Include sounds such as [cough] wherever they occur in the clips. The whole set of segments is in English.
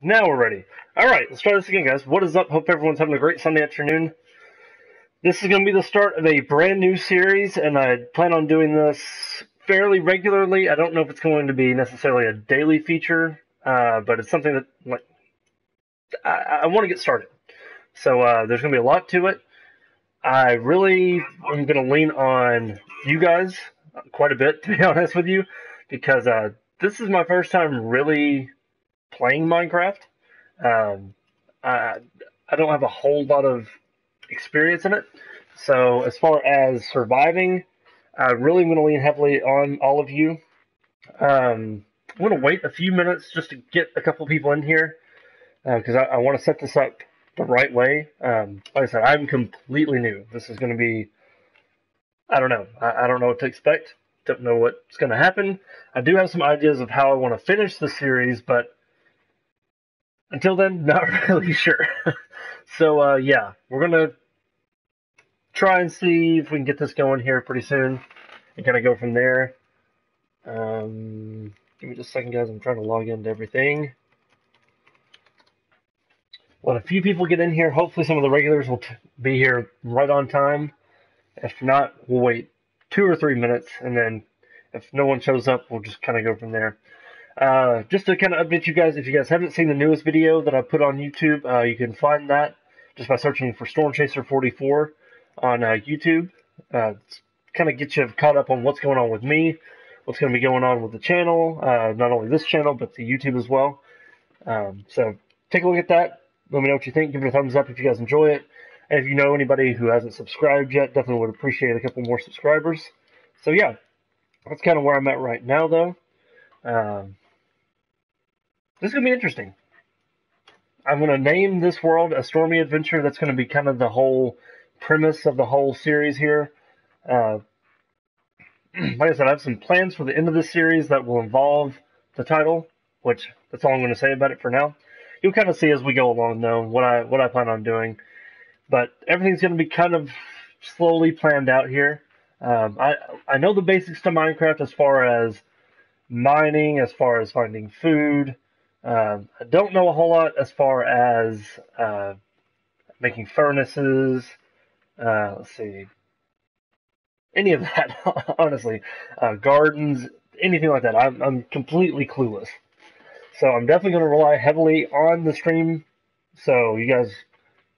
Now we're ready. All right, let's try this again, guys. What is up? Hope everyone's having a great Sunday afternoon. This is going to be the start of a brand new series, and I plan on doing this fairly regularly. I don't know if it's going to be necessarily a daily feature, uh, but it's something that like I, I want to get started. So uh, there's going to be a lot to it. I really am going to lean on you guys quite a bit, [laughs] to be honest with you, because uh, this is my first time really playing Minecraft. Um, I I don't have a whole lot of experience in it, so as far as surviving, I really want to lean heavily on all of you. Um, I'm going to wait a few minutes just to get a couple people in here because uh, I, I want to set this up the right way. Um, like I said, I'm completely new. This is going to be, I don't know. I, I don't know what to expect. Don't know what's going to happen. I do have some ideas of how I want to finish the series, but until then, [laughs] not really sure. [laughs] so uh, yeah, we're gonna try and see if we can get this going here pretty soon, and kind of go from there. Um, give me just a second, guys. I'm trying to log into everything. Let a few people get in here. Hopefully, some of the regulars will be here right on time. If not, we'll wait two or three minutes, and then if no one shows up, we'll just kind of go from there. Uh, just to kind of update you guys, if you guys haven't seen the newest video that I put on YouTube, uh, you can find that just by searching for Storm Chaser 44 on uh, YouTube. Uh, kind of get you caught up on what's going on with me, what's going to be going on with the channel, uh, not only this channel, but the YouTube as well. Um, so take a look at that. Let me know what you think. Give it a thumbs up if you guys enjoy it. And if you know anybody who hasn't subscribed yet, definitely would appreciate a couple more subscribers. So yeah, that's kind of where I'm at right now, though. Um, this is to be interesting. I'm going to name this world a stormy adventure. That's going to be kind of the whole premise of the whole series here. Uh, [clears throat] like I said, I have some plans for the end of this series that will involve the title, which that's all I'm going to say about it for now. You'll kind of see as we go along, though, what I what I plan on doing. But everything's going to be kind of slowly planned out here. Um, I I know the basics to Minecraft as far as mining, as far as finding food, um, I don't know a whole lot as far as uh, making furnaces. Uh, let's see, any of [laughs] that, honestly. Uh, gardens, anything like that. I'm, I'm completely clueless. So I'm definitely going to rely heavily on the stream. So you guys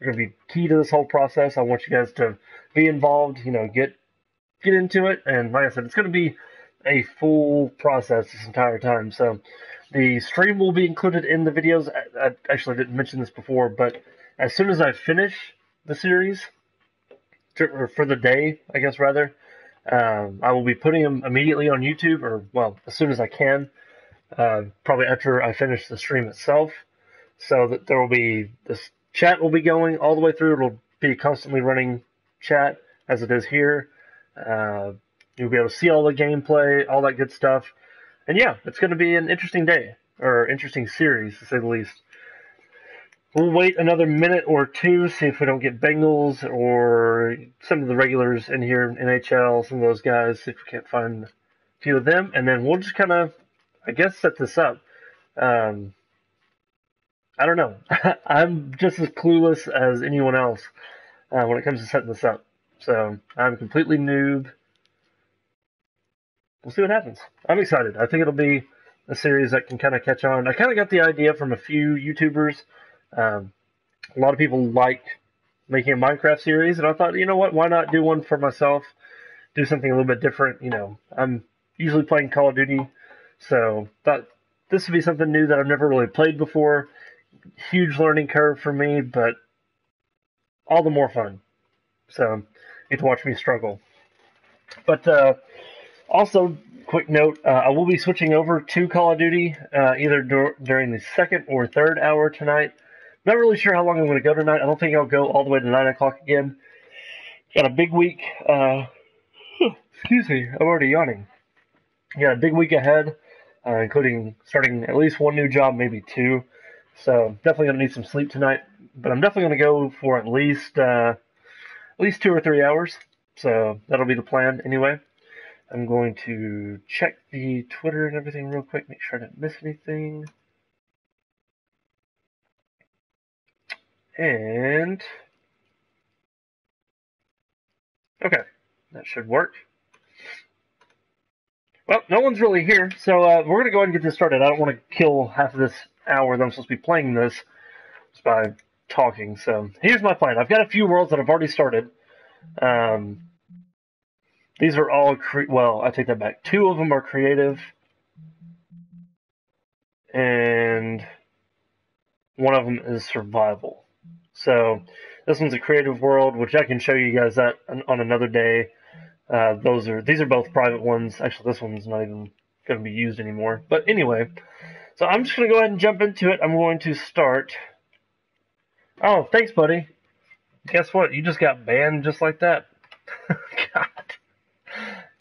are going to be key to this whole process. I want you guys to be involved. You know, get get into it. And like I said, it's going to be a full process this entire time. So the stream will be included in the videos. I, I actually didn't mention this before, but as soon as I finish the series, to, or for the day, I guess rather, um, I will be putting them immediately on YouTube, or well, as soon as I can, uh, probably after I finish the stream itself, so that there will be this chat will be going all the way through. It'll be constantly running chat as it is here. Uh, you'll be able to see all the gameplay, all that good stuff. And yeah, it's going to be an interesting day, or interesting series, to say the least. We'll wait another minute or two, see if we don't get Bengals or some of the regulars in here, NHL, some of those guys, see if we can't find a few of them, and then we'll just kind of, I guess, set this up. Um, I don't know. [laughs] I'm just as clueless as anyone else uh, when it comes to setting this up. So I'm completely noob we'll see what happens. I'm excited. I think it'll be a series that can kind of catch on. I kind of got the idea from a few YouTubers. Um, a lot of people like making a Minecraft series, and I thought, you know what, why not do one for myself? Do something a little bit different. You know, I'm usually playing Call of Duty, so thought this would be something new that I've never really played before. Huge learning curve for me, but all the more fun. So, you get to watch me struggle. But uh, also, quick note: uh, I will be switching over to Call of Duty uh, either dur- during the second or third hour tonight. Not really sure how long I'm going to go tonight. I don't think I'll go all the way to nine o'clock again. Got a big week. Uh, [laughs] excuse me, I'm already yawning. Got a big week ahead, uh, including starting at least one new job, maybe two. So definitely gonna need some sleep tonight. But I'm definitely gonna go for at least uh, at least two or three hours. So that'll be the plan anyway. I'm going to check the Twitter and everything real quick, make sure I didn't miss anything. And okay, that should work. Well, no one's really here, so uh, we're gonna go ahead and get this started. I don't want to kill half of this hour that I'm supposed to be playing this just by talking. So here's my plan. I've got a few worlds that I've already started. Um, these are all cre- well, I take that back. Two of them are creative, and one of them is survival. So this one's a creative world, which I can show you guys that on, another day. Uh, those are these are both private ones. Actually, this one's not even going to be used anymore. But anyway, so I'm just going to go ahead and jump into it. I'm going to start. Oh, thanks, buddy. Guess what? You just got banned just like that. [laughs]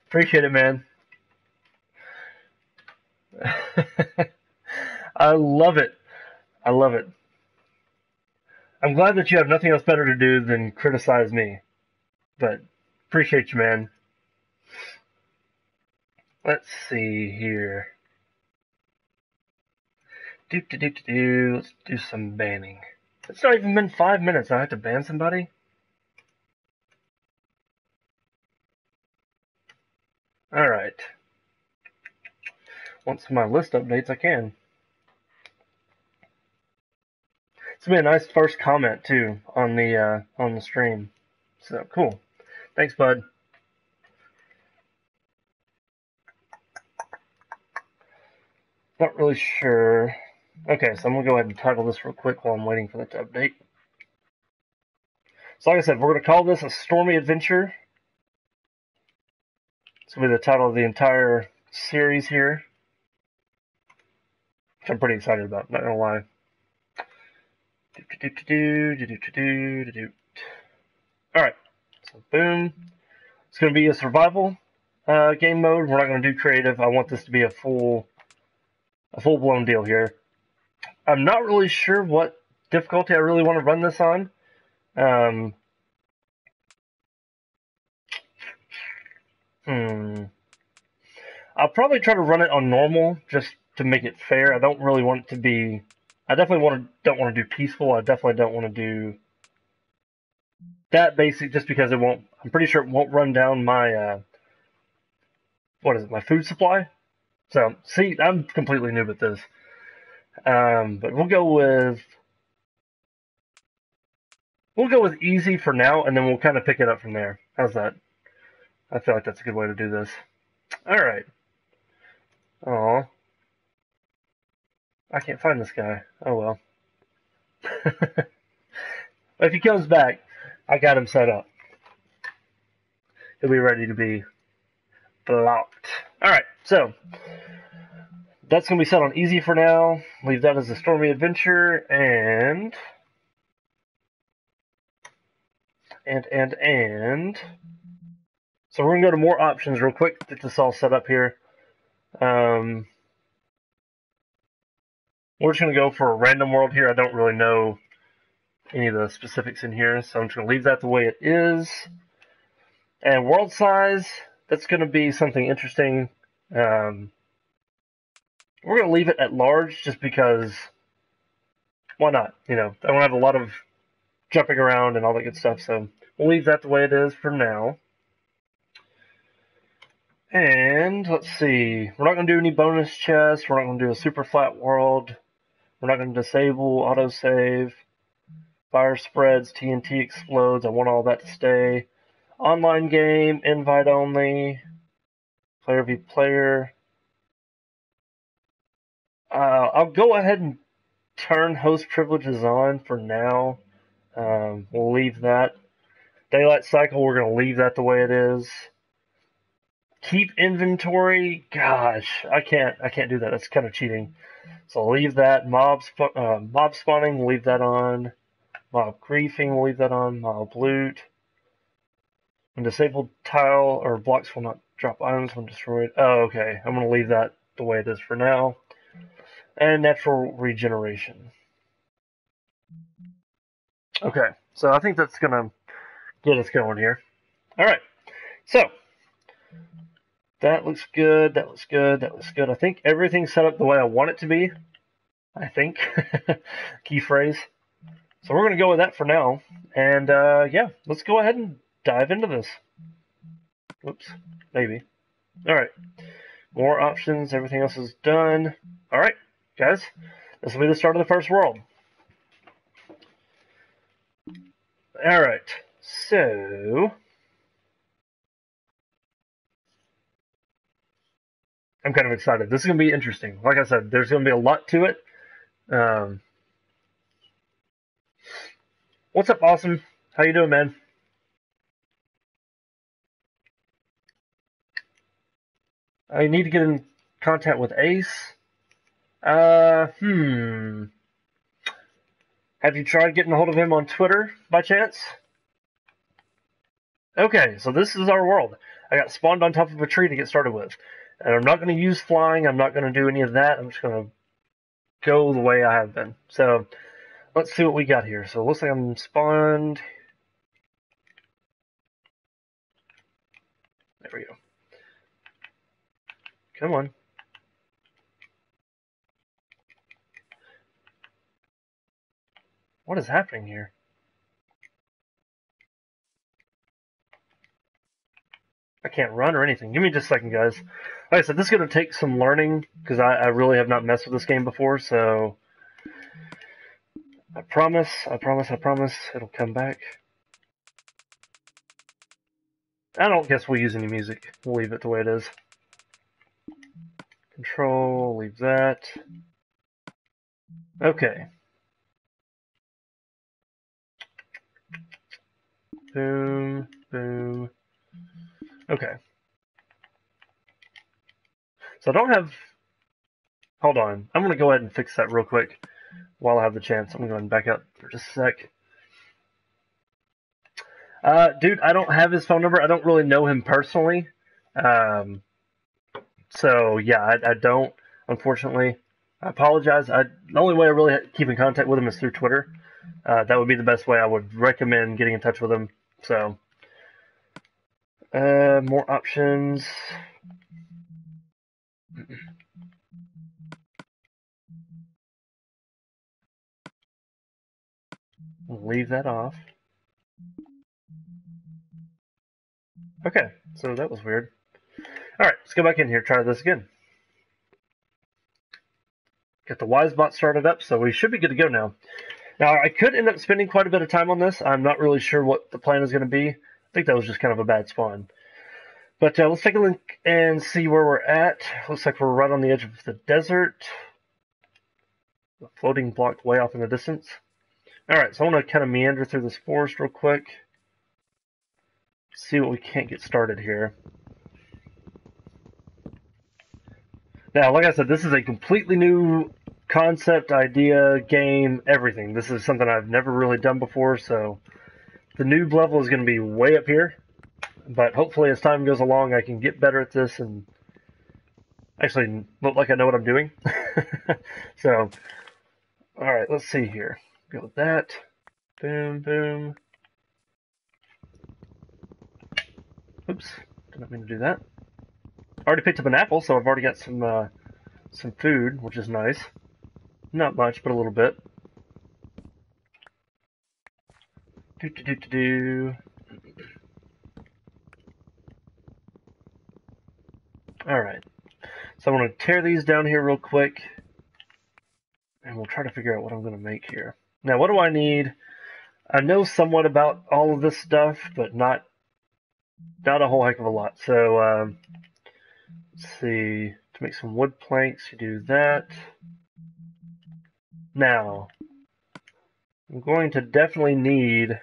Appreciate it, man. [laughs] I love it. I love it. I'm glad that you have nothing else better to do than criticize me. But appreciate you, man. Let's see here. Do do do do do. Let's do some banning. It's not even been five minutes. I have to ban somebody. All right. Once my list updates, I can. It's been a nice first comment too on the uh, on the stream. So cool. Thanks, bud. Not really sure. Okay, so I'm gonna go ahead and title this real quick while I'm waiting for that to update. So like I said, we're gonna call this a stormy adventure. It's gonna be the title of the entire series here. Which I'm pretty excited about, not gonna lie. Alright, so boom. It's going to be a survival uh, game mode. We're not going to do creative. I want this to be a full, a full blown deal here. I'm not really sure what difficulty I really want to run this on. Um, hmm. I'll probably try to run it on normal just to make it fair. I don't really want it to be I definitely want to don't want to do peaceful. I definitely don't want to do that basic just because it won't. I'm pretty sure it won't run down my uh, what is it? My food supply. So see, I'm completely new with this. Um, but we'll go with we'll go with easy for now, and then we'll kind of pick it up from there. How's that? I feel like that's a good way to do this. All right. Oh. I can't find this guy. Oh well. [laughs] if he comes back, I got him set up. He'll be ready to be blocked. Alright, so that's going to be set on easy for now. Leave that as a stormy adventure and and and and so we're going to go to more options real quick. Get this all set up here. Um, we're just going to go for a random world here. I don't really know any of the specifics in here, so I'm just going to leave that the way it is. And world size, that's going to be something interesting. Um, we're going to leave it at large just because why not? You know, I don't have a lot of jumping around and all that good stuff, so we'll leave that the way it is for now. And let's see, we're not going to do any bonus chests. We're not going to do a super flat world. We're not going to disable autosave. Fire spreads, TNT explodes. I want all that to stay. Online game, invite only. Player v player. Uh, I'll go ahead and turn host privileges on for now. Um, we'll leave that. Daylight cycle, we're going to leave that the way it is. Keep inventory, gosh, I can't, I can't do that. That's kind of cheating. So I'll leave that. Mob, sp- uh, mob spawning, we'll leave that on. Mob griefing, we'll leave that on. Mob loot. When disabled tile or blocks will not drop items when destroyed. Oh, okay. I'm to leave that the way it is for now. And natural regeneration. Okay, so I think that's going to get us going here. All right, so that looks good. That looks good. That looks good. I think everything's set up the way I want it to be. I think. [laughs] Key phrase. So we're going to go with that for now. And uh, yeah, let's go ahead and dive into this. Oops, maybe. All right. More options. Everything else is done. All right, guys. This will be the start of the first world. All right. So I'm kind of excited. This is going to be interesting. Like I said, there's going to be a lot to it. Um, what's up, awesome? How you doing, man? I need to get in contact with Ace. Uh, hmm. Have you tried getting a hold of him on Twitter by chance? Okay, so this is our world. I got spawned on top of a tree to get started with. And I'm not going to use flying. I'm not going to do any of that. I'm just going to go the way I have been. So let's see what we got here. So it looks like I'm spawned. There we go. Come on. What is happening here? I can't run or anything. Give me just a second, guys. Like I said, this is going to take some learning because I, I really have not messed with this game before, so I promise, I promise, I promise it'll come back. I don't guess we'll use any music. We'll leave it the way it is. Control, leave that. Okay. Boom, boom. Okay. So I don't have. Hold on. I'm going to go ahead and fix that real quick while I have the chance. I'm going to back up for just a sec. Uh, dude, I don't have his phone number. I don't really know him personally. Um, so yeah, I, I don't. Unfortunately, I apologize. I, the only way I really keep in contact with him is through Twitter. Uh, that would be the best way I would recommend getting in touch with him. So, uh, more options. Leave that off. Okay, so that was weird. Alright, let's go back in here, try this again. Get the WizeBot started up, so we should be good to go now. Now, I could end up spending quite a bit of time on this. I'm not really sure what the plan is going to be. I think that was just kind of a bad spawn. But uh, let's take a look and see where we're at. Looks like we're right on the edge of the desert. A floating block way off in the distance. Alright, so I want to kind of meander through this forest real quick. See what we can't get started here. Now, like I said, this is a completely new concept, idea, game, everything. This is something I've never really done before, so the noob level is going to be way up here. But hopefully, as time goes along, I can get better at this and actually look like I know what I'm doing. [laughs] so, all right, let's see here. Go with that. Boom, boom. Oops, did not mean to do that. I Already picked up an apple, so I've already got some uh, some food, which is nice. Not much, but a little bit. Do do do do do. Alright. So I'm going to tear these down here real quick. And we'll try to figure out what I'm going to make here. Now, what do I need? I know somewhat about all of this stuff, but not not a whole heck of a lot. So, um, let's see. To make some wood planks, you do that. Now, I'm going to definitely need an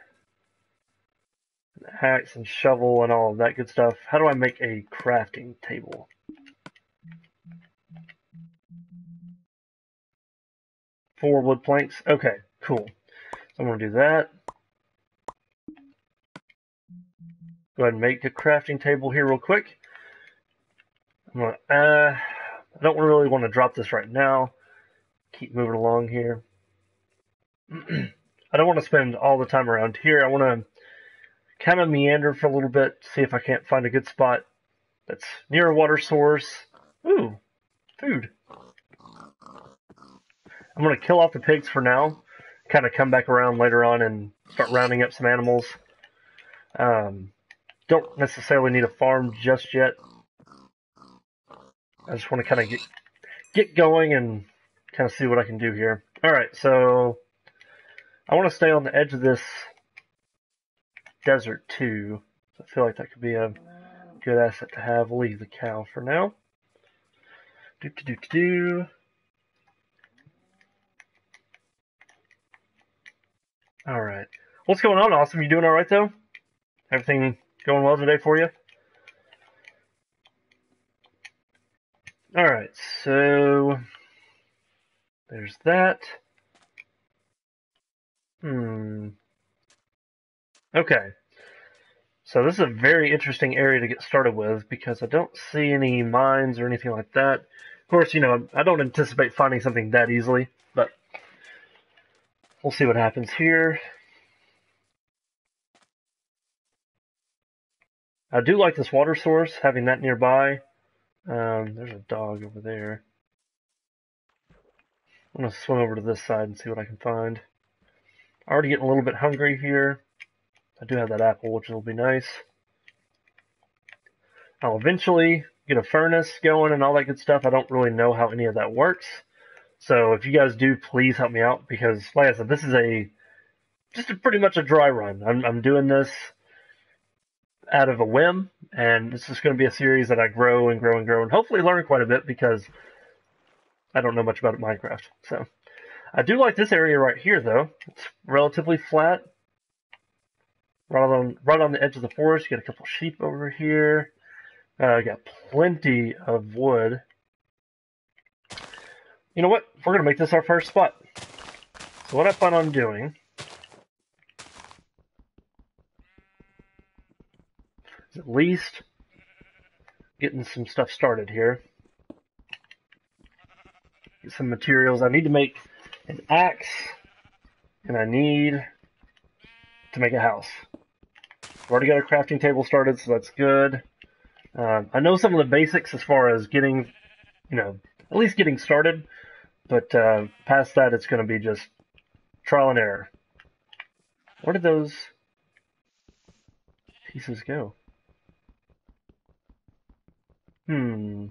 axe and shovel and all of that good stuff. How do I make a crafting table? Four wood planks. Okay, cool. So I'm going to do that. Go ahead and make a crafting table here real quick. I'm gonna, uh, I don't really want to drop this right now keep moving along here. [clears throat] I don't want to spend all the time around here. I want to kind of meander for a little bit, see if I can't find a good spot that's near a water source. Ooh, food. I'm going to kill off the pigs for now kind of come back around later on and start rounding up some animals. Um, don't necessarily need a farm just yet. I just want to kind of get get going and kind of see what I can do here. All right, so I want to stay on the edge of this desert too. I feel like that could be a good asset to have. Leave the cow for now. Do do do do. All right. What's going on, Awesome? You doing all right though? Everything going well today for you? All right. So there's that. Hmm. Okay. So this is a very interesting area to get started with because I don't see any mines or anything like that. Of course, you know, I don't anticipate finding something that easily, we'll see what happens here. I do like this water source, having that nearby. Um, there's a dog over there. I'm going to swim over to this side and see what I can find. i Already getting a little bit hungry here. I do have that apple, which will be nice. I'll eventually get a furnace going and all that good stuff. I don't really know how any of that works. So if you guys do, please help me out because, like I said, this is a just a, pretty much a dry run. I'm, I'm doing this out of a whim, and this is going to be a series that I grow and grow and grow and hopefully learn quite a bit because I don't know much about Minecraft. So I do like this area right here, though. It's relatively flat. Right on, right on the edge of the forest, you got a couple sheep over here. Uh, got plenty of wood. You know what? We're going to make this our first spot. So what I plan on doing is at least getting some stuff started here. Get some materials. I need to make an axe, and I need to make a house. I've already got a crafting table started, so that's good. Um, I know some of the basics as far as getting, you know, at least getting started, but uh, past that, it's going to be just trial and error. Where did those pieces go? Hmm.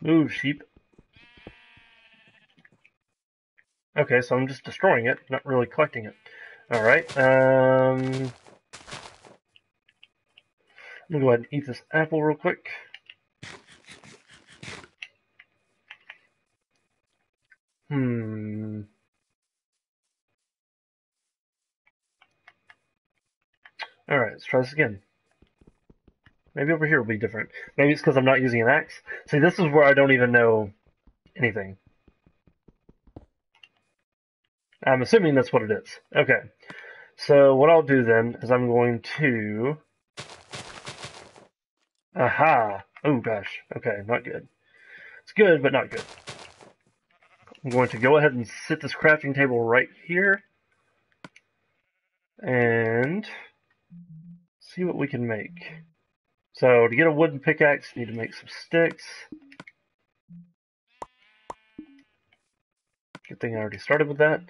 Move, sheep. Okay, so I'm just destroying it, not really collecting it. Alright, um... I'm gonna go ahead and eat this apple real quick. Hmm. Alright, let's try this again. Maybe over here will be different. Maybe it's because I'm not using an axe. See, this is where I don't even know anything. I'm assuming that's what it is. Okay. So what I'll do then is I'm going to... Aha! Oh gosh. Okay, not good. It's good, but not good. I'm going to go ahead and sit this crafting table right here. And see what we can make. So to get a wooden pickaxe, you need to make some sticks. Good thing I already started with that.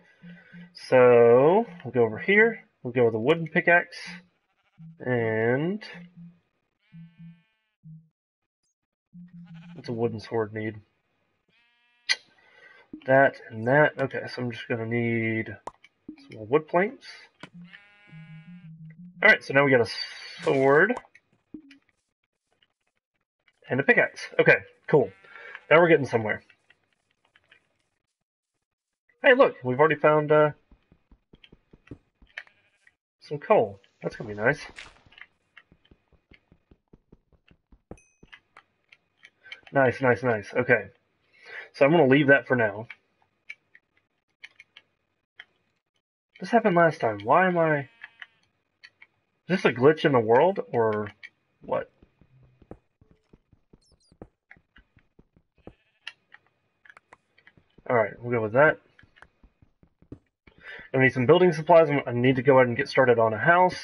So we'll go over here. We'll go with a wooden pickaxe. And what's a wooden sword need? That and that. Okay, so I'm just gonna need some more wood planks. Alright, so now we got a sword and a pickaxe. Okay, cool. Now we're getting somewhere. Hey, look, we've already found uh, some coal. That's to be nice. Nice, nice, nice. Okay. So I'm going to leave that for now. This happened last time. Why am I... Is this a glitch in the world, or what? Alright, we'll go with that. I need some building supplies. I need to go ahead and get started on a house.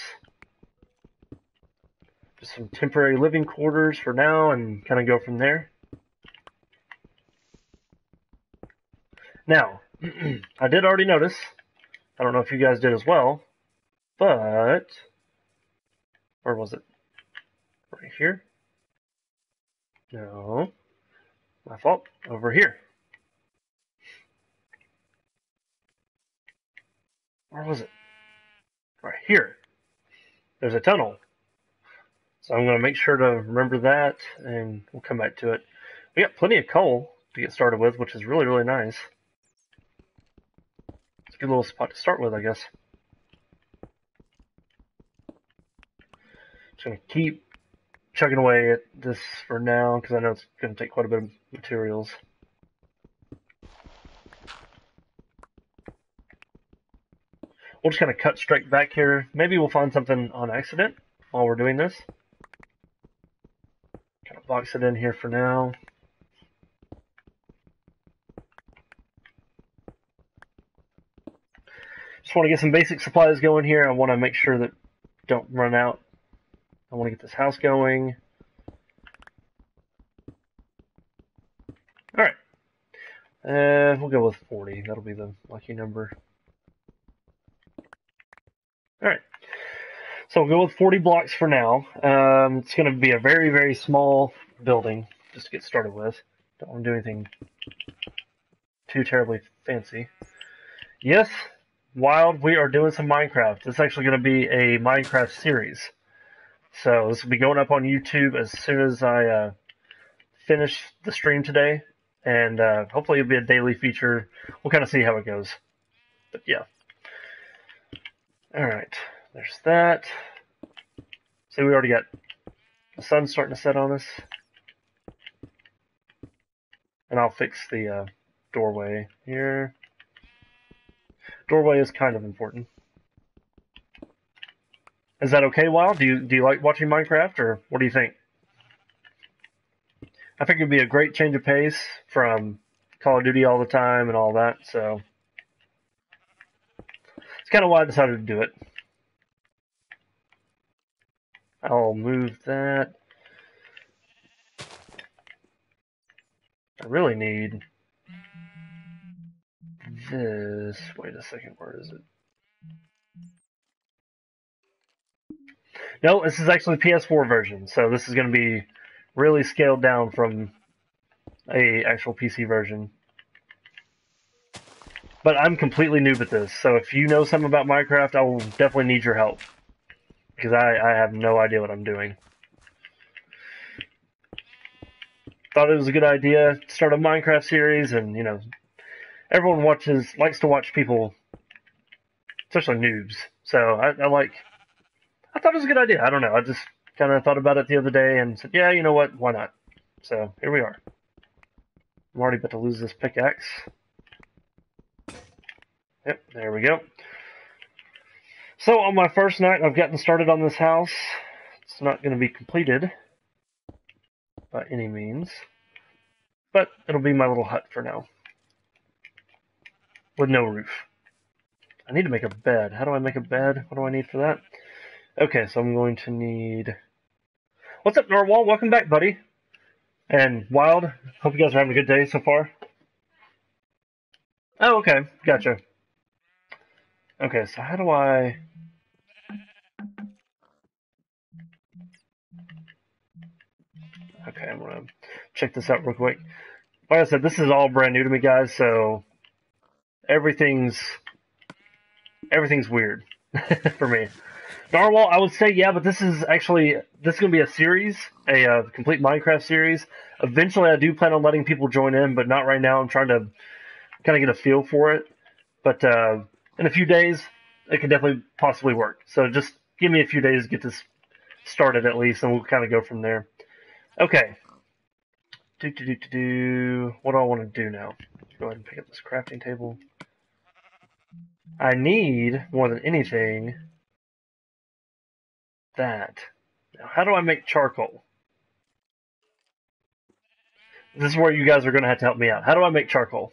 Just some temporary living quarters for now and kind of go from there. Now, [clears throat] I did already notice I don't know if you guys did as well, but where was it? Right here? No. My fault. Over here. Where was it? Right here. There's a tunnel. So I'm going to make sure to remember that and we'll come back to it. We got plenty of coal to get started with, which is really, really nice. Good little spot to start with, I guess. Just to keep chugging away at this for now because I know it's to take quite a bit of materials. We'll just kind of cut straight back here. Maybe we'll find something on accident while we're doing this. Kind of box it in here for now. Just want to get some basic supplies going here. I want to make sure that don't run out. I want to get this house going. Alright. Uh, we'll go with 40. That'll be the lucky number. Alright. So we'll go with 40 blocks for now. Um, it's going to be a very, very small building just to get started with. Don't want to do anything too terribly fancy. Yes, Wild, we are doing some Minecraft. It's actually going to be a Minecraft series. So this will be going up on YouTube as soon as I uh, finish the stream today. And uh, hopefully it'll be a daily feature. We'll kind of see how it goes. But yeah. Alright, there's that. So we already got the sun starting to set on us. And I'll fix the uh, doorway here. Doorway is kind of important. Is that okay, Wild? Do you do you like watching Minecraft, or what do you think? I think it'd be a great change of pace from Call of Duty all the time and all that. So it's kind of why I decided to do it. I'll move that. I really need this. Wait a second, where is it? No, this is actually the PS4 version, so this is going to be really scaled down from a actual PC version. But I'm completely noob at this, so if you know something about Minecraft, I will definitely need your help. Because I, I have no idea what I'm doing. Thought it was a good idea to start a Minecraft series, and, you know, everyone watches, likes to watch people, especially noobs. So I, I like I thought it was a good idea. I don't know. I just kind of thought about it the other day and said, yeah, you know what? Why not? So here we are. I'm already about to lose this pickaxe. Yep, there we go. So on my first night, I've gotten started on this house. It's not going to be completed by any means, but it'll be my little hut for now with no roof. I need to make a bed. How do I make a bed? What do I need for that? Okay, so I'm going to need. What's up, Narwhal? Welcome back, buddy. And Wild. Hope you guys are having a good day so far. Oh, okay. Gotcha. Okay, so how do I. Okay, I'm gonna check this out real quick. Like I said, this is all brand new to me, guys, so everything's everything's weird [laughs] for me. Narwhal, I would say yeah, but this is actually this is going to be a series, a uh, complete Minecraft series. Eventually, I do plan on letting people join in, but not right now. I'm trying to kind of get a feel for it. But uh, in a few days, it can definitely possibly work. So just give me a few days to get this started at least, and we'll kind of go from there. Okay. Do do do do do. What do I want to do now? Go ahead and pick up this crafting table. I need more than anything that. Now, how do I make charcoal? This is where you guys are going to have to help me out. How do I make charcoal?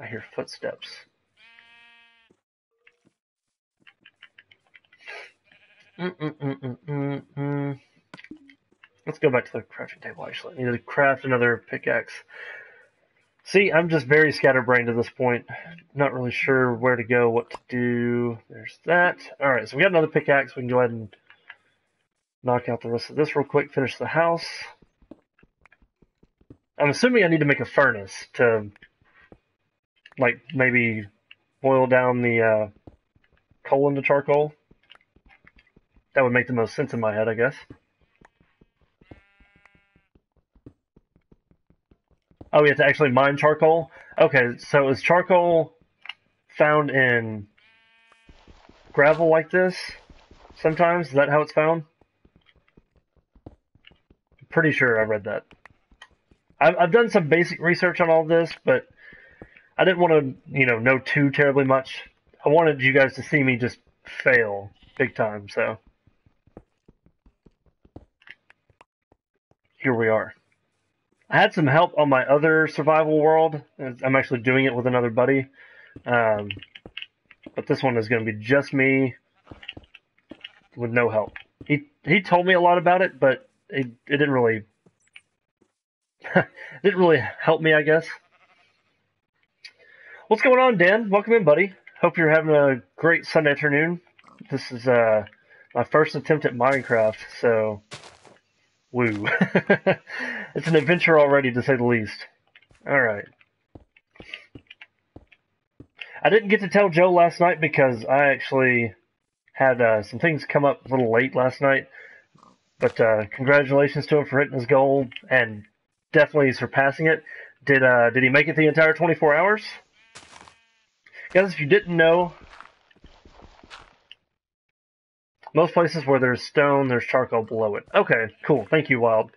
I hear footsteps. Mm -mm Let's go back to the crafting table, actually. I need to craft another pickaxe. See, I'm just very scatterbrained at this point. Not really sure where to go, what to do. There's that. Alright, so we got another pickaxe. We can go ahead and knock out the rest of this real quick, finish the house. I'm assuming I need to make a furnace to, like, maybe boil down the uh, coal into charcoal. That would make the most sense in my head, I guess. Oh, we have to actually mine charcoal? Okay, so is charcoal found in gravel like this sometimes? Is that how it's found? Pretty sure I read that. I've, I've done some basic research on all this, but I didn't want to, you know, know too terribly much. I wanted you guys to see me just fail big time, so. Here we are. I had some help on my other survival world. I'm actually doing it with another buddy. Um, but this one is going to be just me with no help. He he told me a lot about it, but it, it didn't really [laughs] didn't really help me, I guess. What's going on, Dan? Welcome in, buddy. Hope you're having a great Sunday afternoon. This is uh, my first attempt at Minecraft, so woo. [laughs] it's an adventure already, to say the least. All right. I didn't get to tell Joe last night because I actually had uh, some things come up a little late last night. But uh, congratulations to him for hitting his goal and definitely surpassing it. Did uh, did he make it the entire 24 hours? Guys, if you didn't know, most places where there's stone, there's charcoal below it. Okay, cool. Thank you, Wild.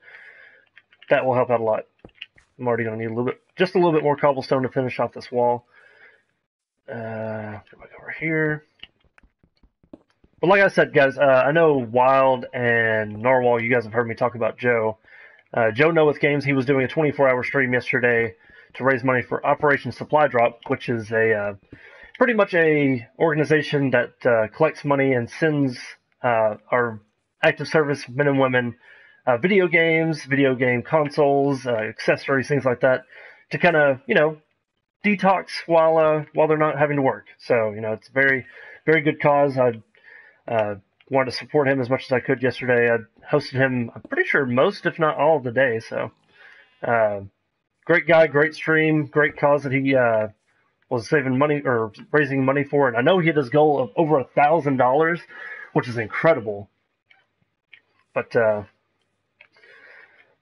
That will help out a lot. I'm already going to need a little bit, just a little bit more cobblestone to finish off this wall. Uh, over here. But like I said, guys, uh, I know Wild and Narwhal, you guys have heard me talk about Joe. Uh, Joe Know With Games, he was doing a 24-hour stream yesterday to raise money for Operation Supply Drop, which is a uh, pretty much a organization that uh, collects money and sends uh, our active service men and women uh, video games, video game consoles, uh, accessories, things like that, to kind of you know detox while uh, while they're not having to work. So you know it's very very good cause. I uh, wanted to support him as much as I could yesterday. I hosted him, I'm pretty sure most, if not all, of the day. So uh, great guy, great stream, great cause that he uh, was saving money or raising money for. And I know he had his goal of over a thousand dollars, which is incredible. But uh,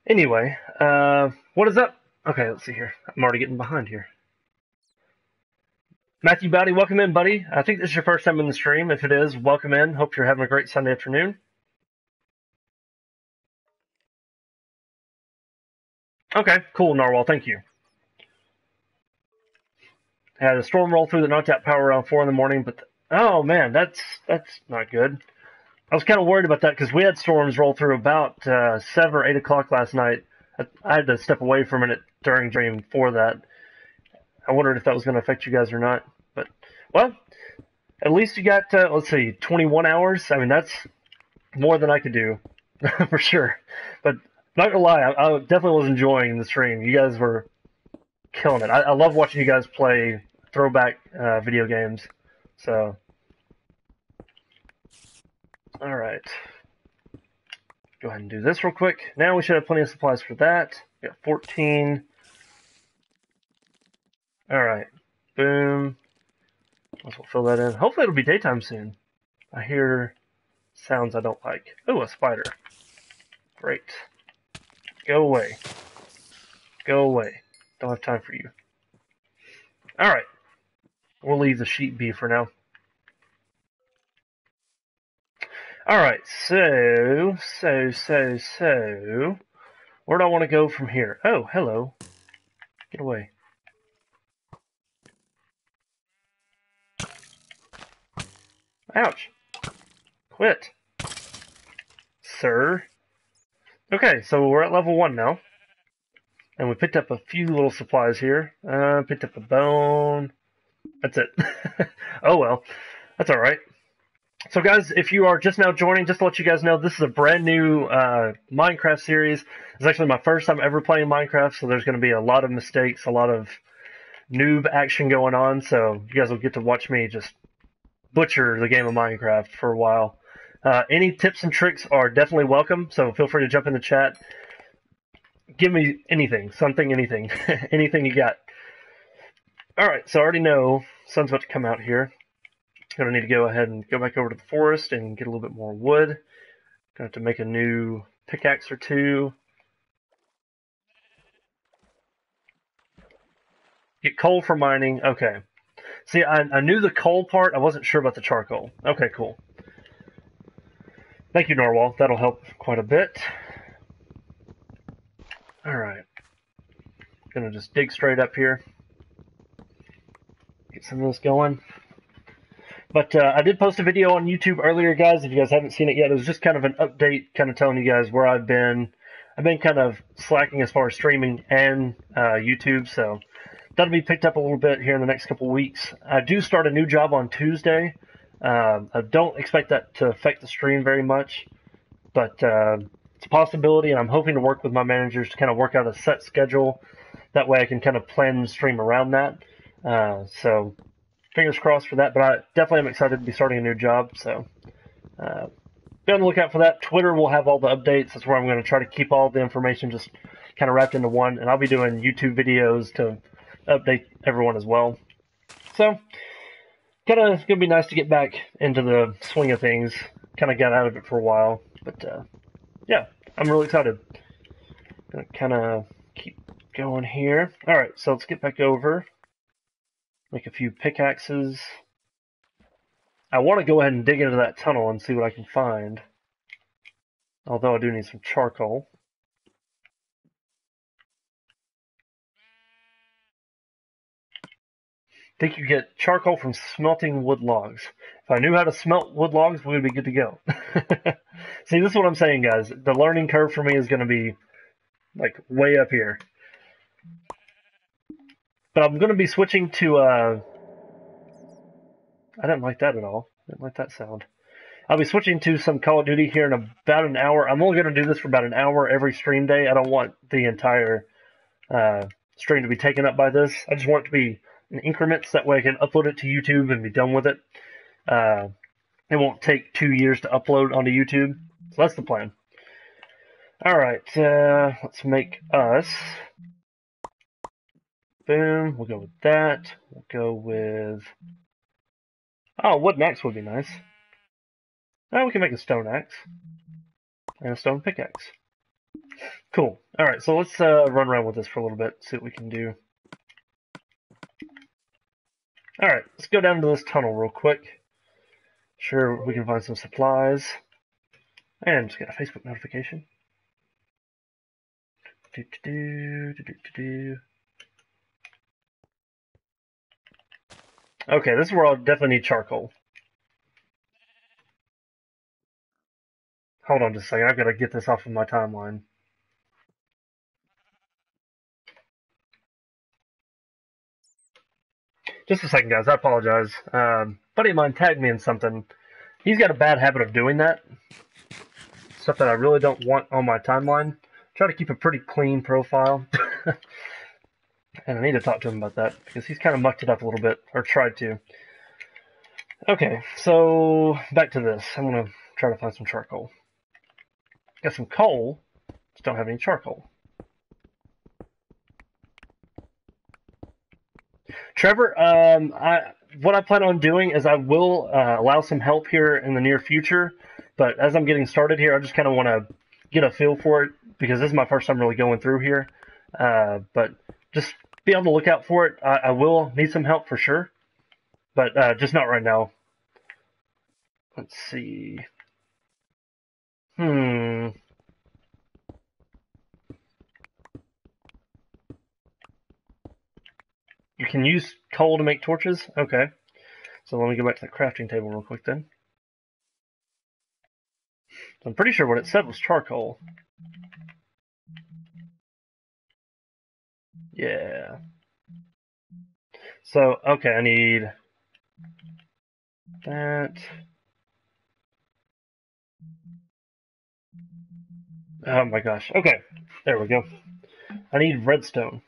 anyway, uh, what is up? Okay, let's see here. I'm already getting behind here. Matthew Bowdy, welcome in, buddy. I think this is your first time in the stream. If it is, welcome in. Hope you're having a great Sunday afternoon. Okay, cool, Narwhal. Thank you. Had a storm roll through that knocked out power around four in the morning, but oh man, that's that's not good. I was kind of worried about that because we had storms roll through about uh, seven or eight o'clock last night. I, I had to step away for a minute during dream for that. I wondered if that was going to affect you guys or not. But well, at least you got uh, let's see, 21 hours. I mean that's more than I could do [laughs] for sure. But not gonna lie, I, I, definitely was enjoying the stream. You guys were killing it. I, I love watching you guys play throwback uh, video games. So all right. Go ahead and do this real quick. Now we should have plenty of supplies for that. We got 14. All right. Boom. Let's fill that in. Hopefully it'll be daytime soon. I hear sounds I don't like. Oh, a spider. Great. Go away. Go away. Don't have time for you. All right. We'll leave the sheep be for now. Alright, so, so, so, so, where do I want to go from here? Oh, hello. Get away. Ouch. Quit. Sir. Okay, so we're at level one now. And we picked up a few little supplies here. Uh, picked up a bone. That's it. [laughs] oh well. That's alright. So, guys, if you are just now joining, just to let you guys know, this is a brand new uh, Minecraft series. It's actually my first time ever playing Minecraft, so there's going to be a lot of mistakes, a lot of noob action going on. So, you guys will get to watch me just butcher the game of Minecraft for a while. Uh, any tips and tricks are definitely welcome, so feel free to jump in the chat. Give me anything, something, anything, [laughs] anything you got. All right, so I already know sun's about to come out here. Gonna need to go ahead and go back over to the forest and get a little bit more wood. Gonna have to make a new pickaxe or two. Get coal for mining. Okay. See, I, I knew the coal part. I wasn't sure about the charcoal. Okay, cool. Thank you, Narwhal. That'll help quite a bit. Alright. Gonna just dig straight up here. Get some of this going. But uh, I did post a video on YouTube earlier, guys. If you guys haven't seen it yet, it was just kind of an update, kind of telling you guys where I've been. I've been kind of slacking as far as streaming and uh, YouTube, so that'll be picked up a little bit here in the next couple weeks. I do start a new job on Tuesday. Uh, I don't expect that to affect the stream very much, but uh, it's a possibility, and I'm hoping to work with my managers to kind of work out a set schedule. That way, I can kind of plan the stream around that. Uh, so fingers crossed for that. But I definitely am excited to be starting a new job. So uh, be on the lookout for that. Twitter will have all the updates. That's where I'm going to try to keep all the information just kind of wrapped into one. And I'll be doing YouTube videos to update everyone as well. So kind of going to be nice to get back into the swing of things. Kind of got out of it for a while, but uh, yeah, I'm really excited. Gonna kind of keep going here. All right, so let's get back over. Make a few pickaxes. I want to go ahead and dig into that tunnel and see what I can find. Although I do need some charcoal. I think you get charcoal from smelting wood logs. If I knew how to smelt wood logs, we would be good to go. [laughs] See, this is what I'm saying, guys. The learning curve for me is going to be like way up here. I'm going to be switching to, uh, I didn't like that at all. I didn't like that sound. I'll be switching to some Call of Duty here in about an hour. I'm only going to do this for about an hour every stream day. I don't want the entire uh, stream to be taken up by this. I just want it to be in increments. That way I can upload it to YouTube and be done with it. Uh, it won't take two years to upload onto YouTube. So that's the plan. All right, uh, let's make us Boom. We'll go with that. We'll go with. Oh, wooden axe would be nice. Oh, we can make a stone axe. And a stone pickaxe. Cool. Alright, so let's uh, run around with this for a little bit, see what we can do. Alright, let's go down to this tunnel real quick. Sure, we can find some supplies. And just get a Facebook notification. Do, do, do, do, do, do. Okay, this is where I'll definitely need charcoal. Hold on just a second, I've got to get this off of my timeline. Just a second, guys. I apologize. Um, buddy of mine tagged me in something. He's got a bad habit of doing that. Stuff that I really don't want on my timeline. Try to keep a pretty clean profile. [laughs] And I need to talk to him about that because he's kind of mucked it up a little bit, or tried to. Okay, so back to this. I'm going to try to find some charcoal. Got some coal, just don't have any charcoal. Trevor, um, I, what I plan on doing is I will uh, allow some help here in the near future, but as I'm getting started here, I just kind of want to get a feel for it because this is my first time really going through here. Uh, but just be on the lookout for it. I, I will need some help for sure, but uh, just not right now. Let's see. Hmm. You can use coal to make torches? Okay. So let me go back to the crafting table real quick then. I'm pretty sure what it said was charcoal. Yeah. So, okay, I need that. Oh my gosh. Okay, there we go. I need redstone.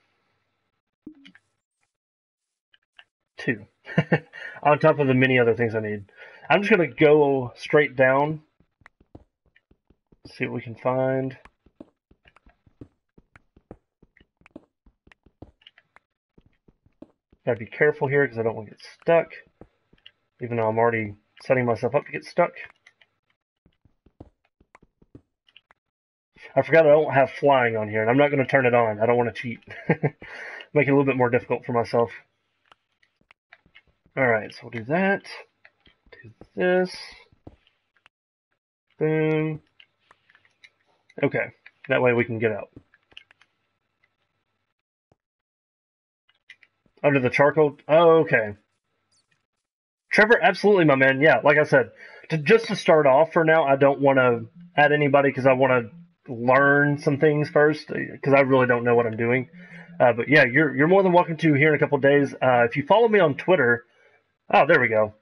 Two. [laughs] On top of the many other things I need. I'm just going to go straight down. See what we can find. Gotta be careful here because I don't want to get stuck. Even though I'm already setting myself up to get stuck. I forgot I don't have flying on here, and I'm not going to turn it on. I don't want to cheat. [laughs] Make it a little bit more difficult for myself. Alright, so we'll do that. Do this. Boom. Okay, that way we can get out. Under the charcoal? Oh, okay. Trevor, absolutely, my man. Yeah, like I said, to, just to start off for now, I don't want to add anybody because I want to learn some things first because I really don't know what I'm doing. Uh, but yeah, you're you're more than welcome to here in a couple days. Uh, if you follow me on Twitter, oh, there we go.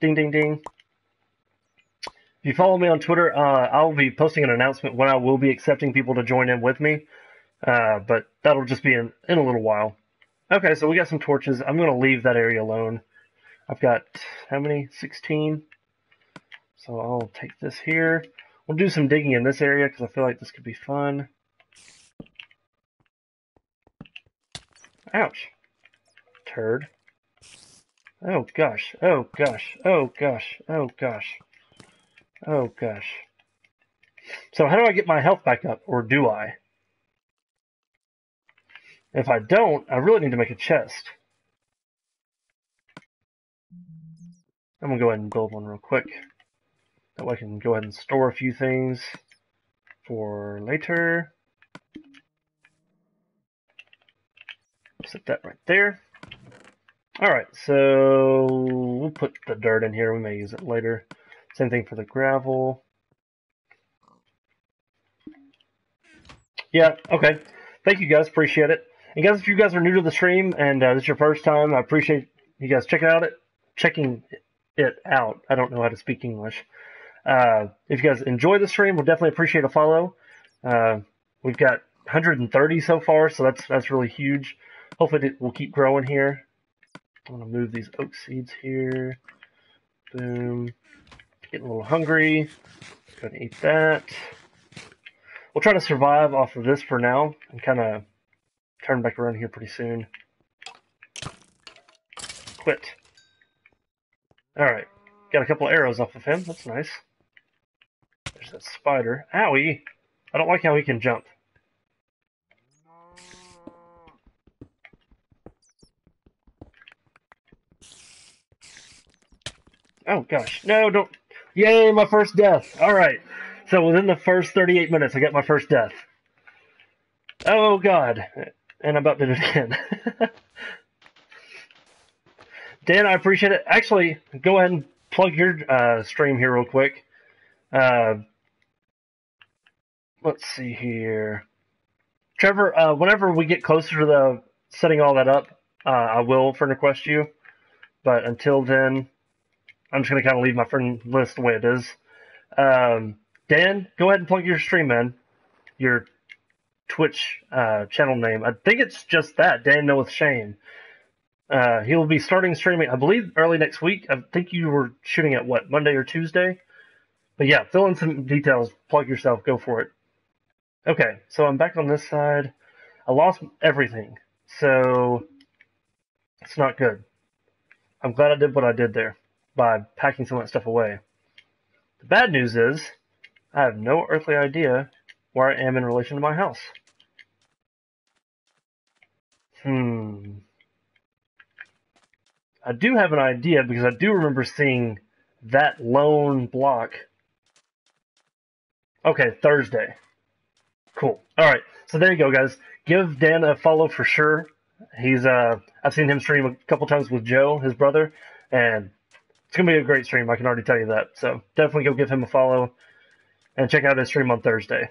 Ding, ding, ding. If you follow me on Twitter, uh, I'll be posting an announcement when I will be accepting people to join in with me. Uh, but that'll just be in, in a little while. Okay, so we got some torches. I'm going to leave that area alone. I've got, how many? 16. So I'll take this here. We'll do some digging in this area because I feel like this could be fun. Ouch. Turd. Oh gosh, oh gosh, oh gosh, oh gosh, oh gosh. So how do I get my health back up, or do I? If I don't, I really need to make a chest. I'm gonna go ahead and build one real quick. That way I can go ahead and store a few things for later. Set that right there. Alright, so we'll put the dirt in here. We may use it later. Same thing for the gravel. Yeah, okay. Thank you guys. Appreciate it. And guys, if you guys are new to the stream and uh, this is your first time, I appreciate you guys checking out it, checking it out. I don't know how to speak English. Uh, if you guys enjoy the stream, we'll definitely appreciate a follow. Uh, we've got 130 so far, so that's that's really huge. Hopefully, we'll keep growing here. I'm gonna move these oak seeds here. Boom. Getting a little hungry. Gonna eat that. We'll try to survive off of this for now and kind of turn back around here pretty soon. Quit. Alright. Got a couple arrows off of him. That's nice. There's that spider. Owie! I don't like how he can jump. Oh gosh. No, don't. Yay, my first death. Alright. So within the first 38 minutes, I got my first death. Oh god. And I'm about to do it again. [laughs] Dan, I appreciate it. Actually, go ahead and plug your uh, stream here real quick. Uh, let's see here. Trevor, uh, whenever we get closer to the setting all that up, uh, I will friend request you. But until then, I'm just going to kind of leave my friend list the way it is. Um, Dan, go ahead and plug your stream, man. Your Twitch uh, channel name. I think it's just that, Dan Knoweth Shane. Uh, he will be starting streaming, I believe, early next week. I think you were shooting at what, Monday or Tuesday? But yeah, fill in some details, plug yourself, go for it. Okay, so I'm back on this side. I lost everything, so it's not good. I'm glad I did what I did there by packing some of that stuff away. The bad news is, I have no earthly idea where I am in relation to my house. Hmm. I do have an idea because I do remember seeing that lone block. Okay, Thursday. Cool. All right. So there you go, guys. Give Dan a follow for sure. He's uh, I've seen him stream a couple times with Joe, his brother, and it's gonna be a great stream. I can already tell you that. So definitely go give him a follow and check out his stream on Thursday.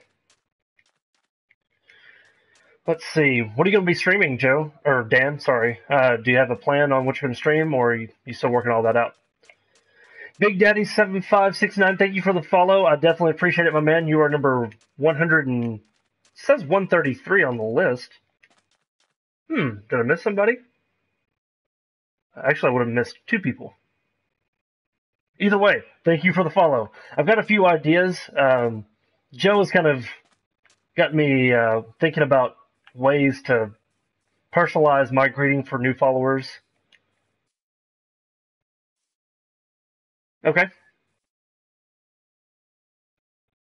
Let's see. What are you going to be streaming, Joe? Or Dan, sorry. Uh, do you have a plan on what you're going to stream, or are you, still working all that out? Big Daddy seven five six nine. Thank you for the follow. I definitely appreciate it, my man. You are number one hundred and says one thirty three on the list. Hmm. Did I miss somebody? Actually, I would have missed two people. Either way, thank you for the follow. I've got a few ideas. Um, Joe has kind of got me uh, thinking about ways to personalize my greeting for new followers. Okay.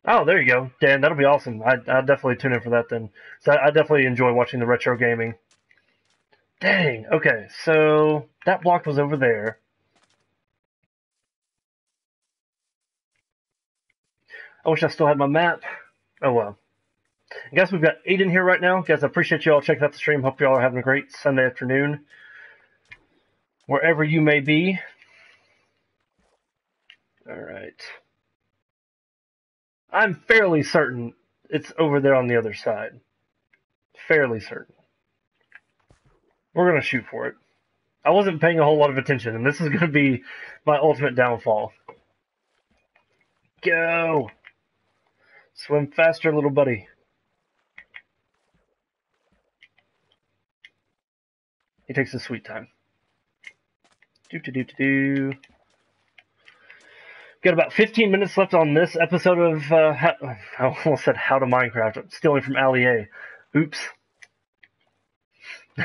Oh, there you go, Dan. That'll be awesome. I I definitely tune in for that then. So I, I definitely enjoy watching the retro gaming. Dang. Okay, so that block was over there. I wish I still had my map. Oh well. Guess we've got eight in here right now. Guys, I appreciate you all checking out the stream. Hope you all are having a great Sunday afternoon. Wherever you may be. Alright. I'm fairly certain it's over there on the other side. Fairly certain. We're gonna shoot for it. I wasn't paying a whole lot of attention, and this is gonna be my ultimate downfall. Go! Swim faster, little buddy. He takes his sweet time. Do do do do do. Got about 15 minutes left on this episode of. Uh, how, [laughs] I almost said How to Minecraft. I'm stealing from Ali A. Oops. [laughs]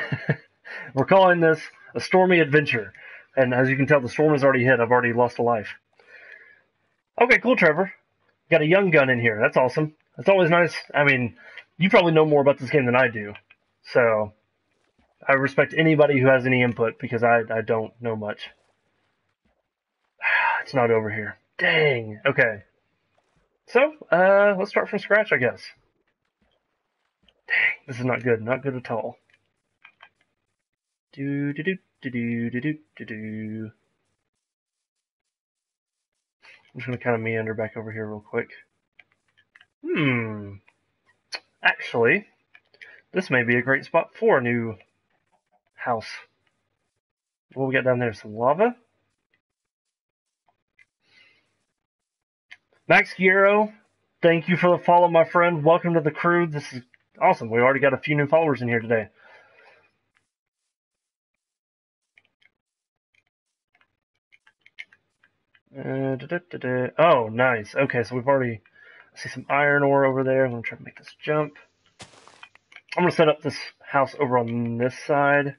We're calling this a stormy adventure, and as you can tell, the storm has already hit. I've already lost a life. Okay, cool, Trevor. Got a young gun in here. That's awesome. That's always nice. I mean, you probably know more about this game than I do. So, I respect anybody who has any input because I, I don't know much. [sighs] It's not over here. Dang. Okay. So, uh, let's start from scratch, I guess. Dang, this is not good. Not good at all. Do do do do do do do do do. I'm just gonna kind of meander back over here real quick. Hmm. Actually, this may be a great spot for a new house. What we got down there? Some lava. Max Guerrero, thank you for the follow, my friend. Welcome to the crew. This is awesome. We already got a few new followers in here today. Uh, da, da, da, oh, nice. Okay, so we've already I see some iron ore over there. I'm gonna try to make this jump. I'm gonna set up this house over on this side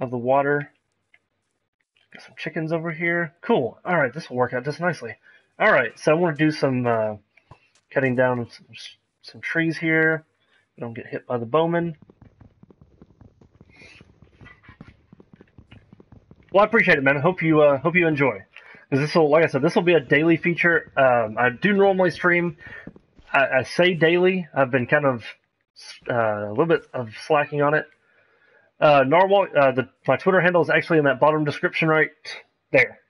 of the water. Got some chickens over here. Cool. All right, this will work out just nicely. All right, so I want to do some uh, cutting down some, some trees here. Don't get hit by the bowman. Well, I appreciate it, man. Hope you uh, hope you enjoy. Because this will, like I said, this will be a daily feature. Um, I do normally stream. I, I, say daily. I've been kind of uh, a little bit of slacking on it. Uh, Narwhal, uh, the, my Twitter handle is actually in that bottom description right there.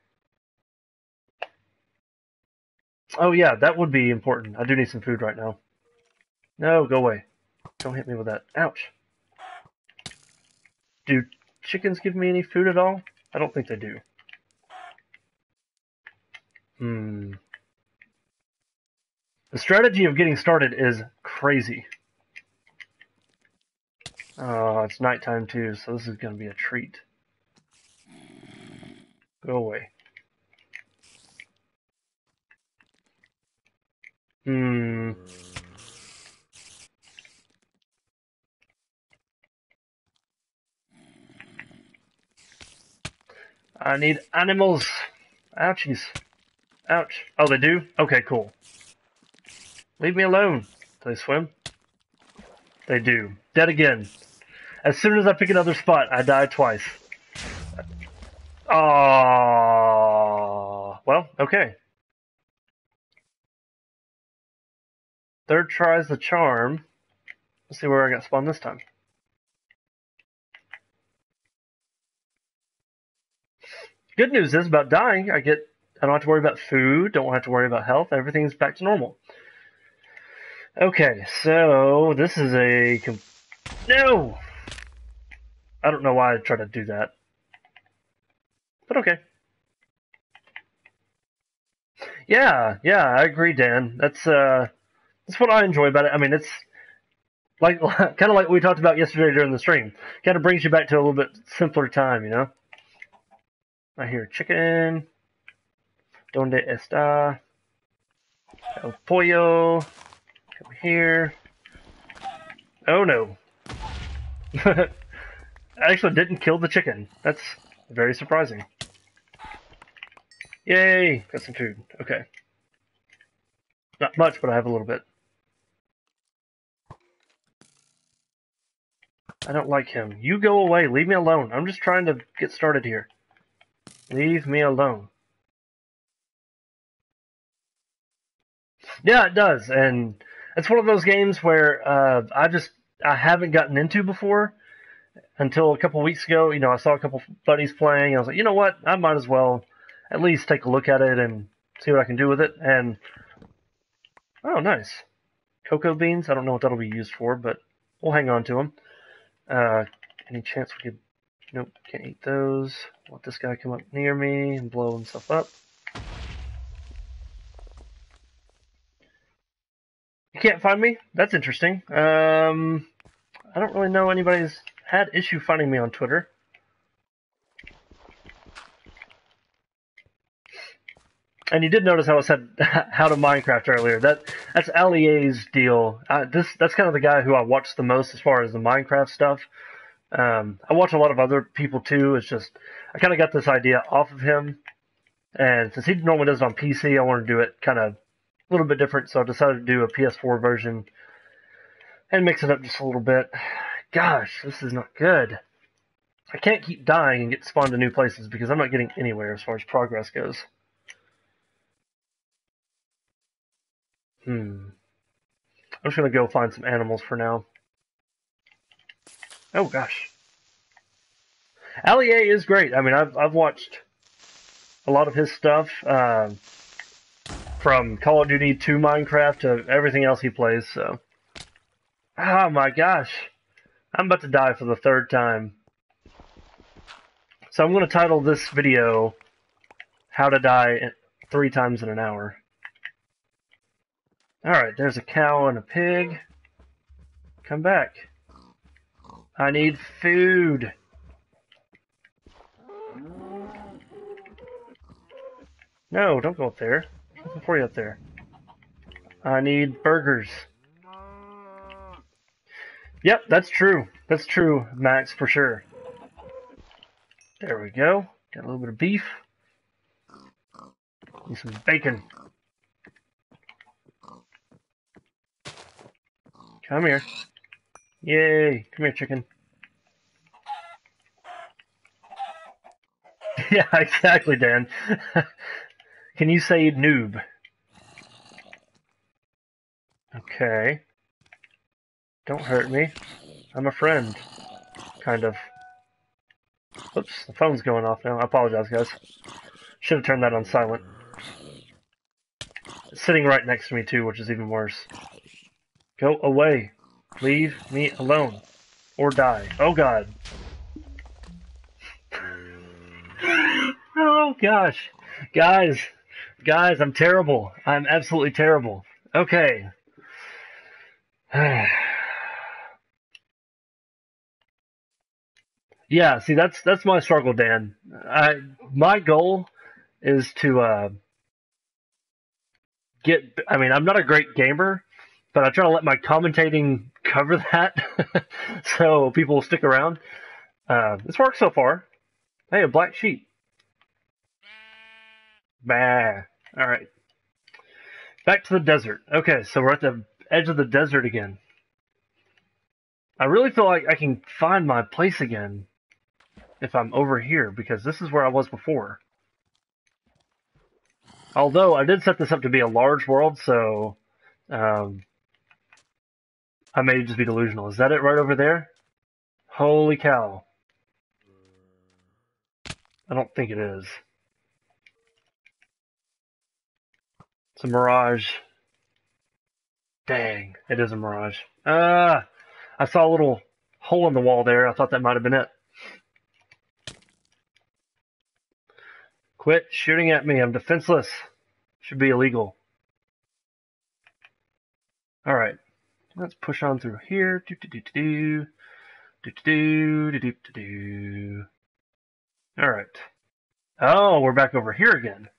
Oh yeah, that would be important. I do need some food right now. No, go away. Don't hit me with that. Ouch. Do chickens give me any food at all? I don't think they do. Hmm. The strategy of getting started is crazy. Oh, it's nighttime too, so this is going to be a treat. Go away. Hmm. I need animals. Ouchies. Ouch. Oh, they do? Okay, cool. Leave me alone. Do they swim? They do. Dead again. As soon as I pick another spot, I die twice. Ah, well, okay. Third tries the charm. Let's see where I got spawned this time. Good news is about dying, I get I don't have to worry about food, don't have to worry about health, everything's back to normal. Okay, so this is a no. I don't know why I tried to do that, but okay. Yeah, yeah, I agree, Dan. That's uh, that's what I enjoy about it. I mean, it's like [laughs] kind of like we talked about yesterday during the stream. Kind of brings you back to a little bit simpler time, you know. I hear chicken. Donde está el pollo? Here. Oh no. [laughs] I actually didn't kill the chicken. That's very surprising. Yay! Got some food. Okay. Not much, but I have a little bit. I don't like him. You go away. Leave me alone. I'm just trying to get started here. Leave me alone. Yeah, it does, and it's one of those games where uh, I just I haven't gotten into before until a couple weeks ago. You know, I saw a couple buddies playing. I was like, you know what, I might as well at least take a look at it and see what I can do with it. And oh, nice cocoa beans. I don't know what that'll be used for, but we'll hang on to them. Uh, any chance we could? Nope, can't eat those. Let this guy come up near me and blow himself up. Can't find me? That's interesting. Um, I don't really know anybody's had issue finding me on Twitter. And you did notice how I said [laughs] how to Minecraft earlier. That that's Ali's deal. Uh, this that's kind of the guy who I watch the most as far as the Minecraft stuff. Um, I watch a lot of other people too. It's just I kind of got this idea off of him, and since he normally does it on PC, I want to do it kind of a little bit different. So I decided to do a PS4 version and mix it up just a little bit. Gosh, this is not good. I can't keep dying and get spawned to new places because I'm not getting anywhere as far as progress goes. Hmm. I'm just gonna go find some animals for now. Oh gosh. Ali A is great. I mean, I've I've watched a lot of his stuff, uh, from Call of Duty to Minecraft to everything else he plays. So, oh my gosh, I'm about to die for the third time. So I'm going to title this video "How to Die Three Times in an Hour." Alright, there's a cow and a pig. Come back. I need food. No, don't go up there. Nothing for you up there. I need burgers. Yep, that's true. That's true, Max, for sure. There we go. Got a little bit of beef. Need some bacon. Come here. Yay. Come here, chicken. [laughs] yeah, exactly, Dan. [laughs] Can you say noob? Okay. Don't hurt me. I'm a friend. Kind of. Oops, the phone's going off now. I apologize, guys. Should have turned that on silent. It's sitting right next to me, too, which is even worse. Go away. Leave me alone. Or die. Oh god. [laughs] oh gosh. Guys. Guys, I'm terrible. I'm absolutely terrible. Okay. [sighs] yeah, see that's that's my struggle, Dan. I my goal is to uh get I mean, I'm not a great gamer, but I try to let my commentating [laughs] cover that [laughs] so people will stick around. Uh, it's worked so far. Hey, a black sheep. Bah. All right. Back to the desert. Okay, so we're at the edge of the desert again. I really feel like I can find my place again if I'm over here because this is where I was before. Although I did set this up to be a large world, so um, I may just be delusional. Is that it right over there? Holy cow. I don't think it is. It's a mirage. Dang, it is a mirage. Ah, I saw a little hole in the wall there. I thought that might have been it. Quit shooting at me. I'm defenseless. Should be illegal. Alright. Let's push on through here. Do do do do do do do do do do. Alright. Oh, we're back over here again.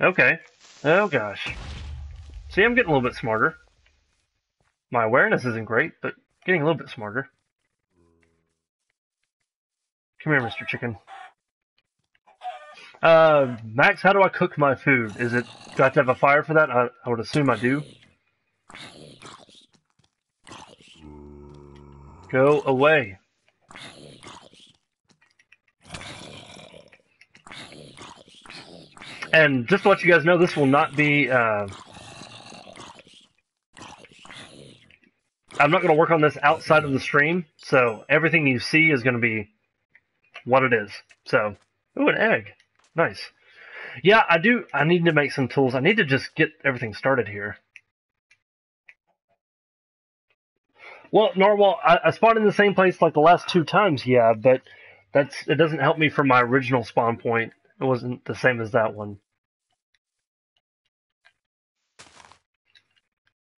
Okay. Oh gosh. See, I'm getting a little bit smarter. My awareness isn't great, but getting a little bit smarter. Come here, Mr. Chicken. Uh, Max, how do I cook my food? Is it, do I have to have a fire for that? I, I would assume I do. Go away. And just to let you guys know, this will not be, uh, I'm not going to work on this outside of the stream, so everything you see is going to be what it is. So, ooh, an egg. Nice. Yeah, I do. I need to make some tools. I need to just get everything started here. Well, Narwhal, I, I spawned in the same place like the last two times, yeah, but that's it doesn't help me from my original spawn point. It wasn't the same as that one.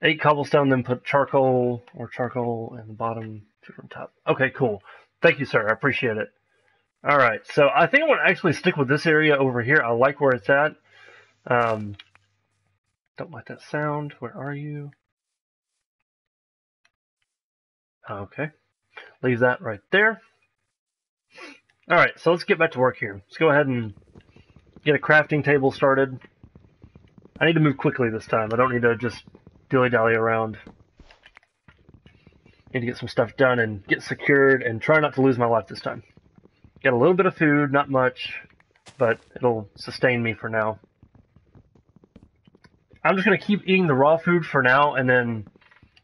Eight cobblestone, then put charcoal or charcoal in the bottom, two from top. Okay, cool. Thank you, sir. I appreciate it. All right, so I think I want to actually stick with this area over here. I like where it's at. Um, don't like that sound. Where are you? Okay, leave that right there. All right, so let's get back to work here. Let's go ahead and get a crafting table started. I need to move quickly this time. I don't need to just dilly-dally around. Need to get some stuff done and get secured and try not to lose my life this time. Get a little bit of food, not much, but it'll sustain me for now. I'm just going to keep eating the raw food for now, and then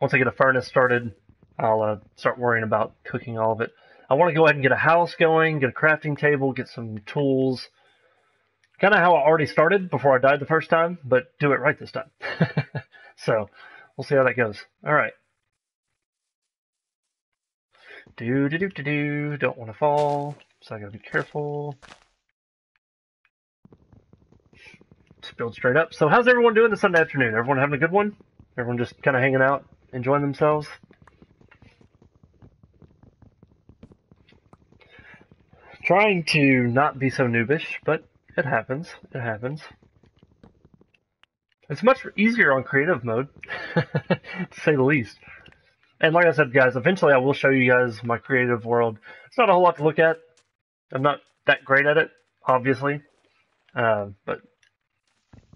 once I get a furnace started, I'll uh, start worrying about cooking all of it. I want to go ahead and get a house going, get a crafting table, get some tools. Kind of how I already started before I died the first time, but do it right this time. [laughs] so we'll see how that goes. All right. Do do do do do. Don't want to fall, so I gotta be careful. Just build straight up. So how's everyone doing this Sunday afternoon? Everyone having a good one? Everyone just kind of hanging out, enjoying themselves? Trying to not be so noobish, but it happens. It happens. It's much easier on creative mode, [laughs] to say the least. And like I said, guys, eventually I will show you guys my creative world. It's not a whole lot to look at. I'm not that great at it, obviously, uh, but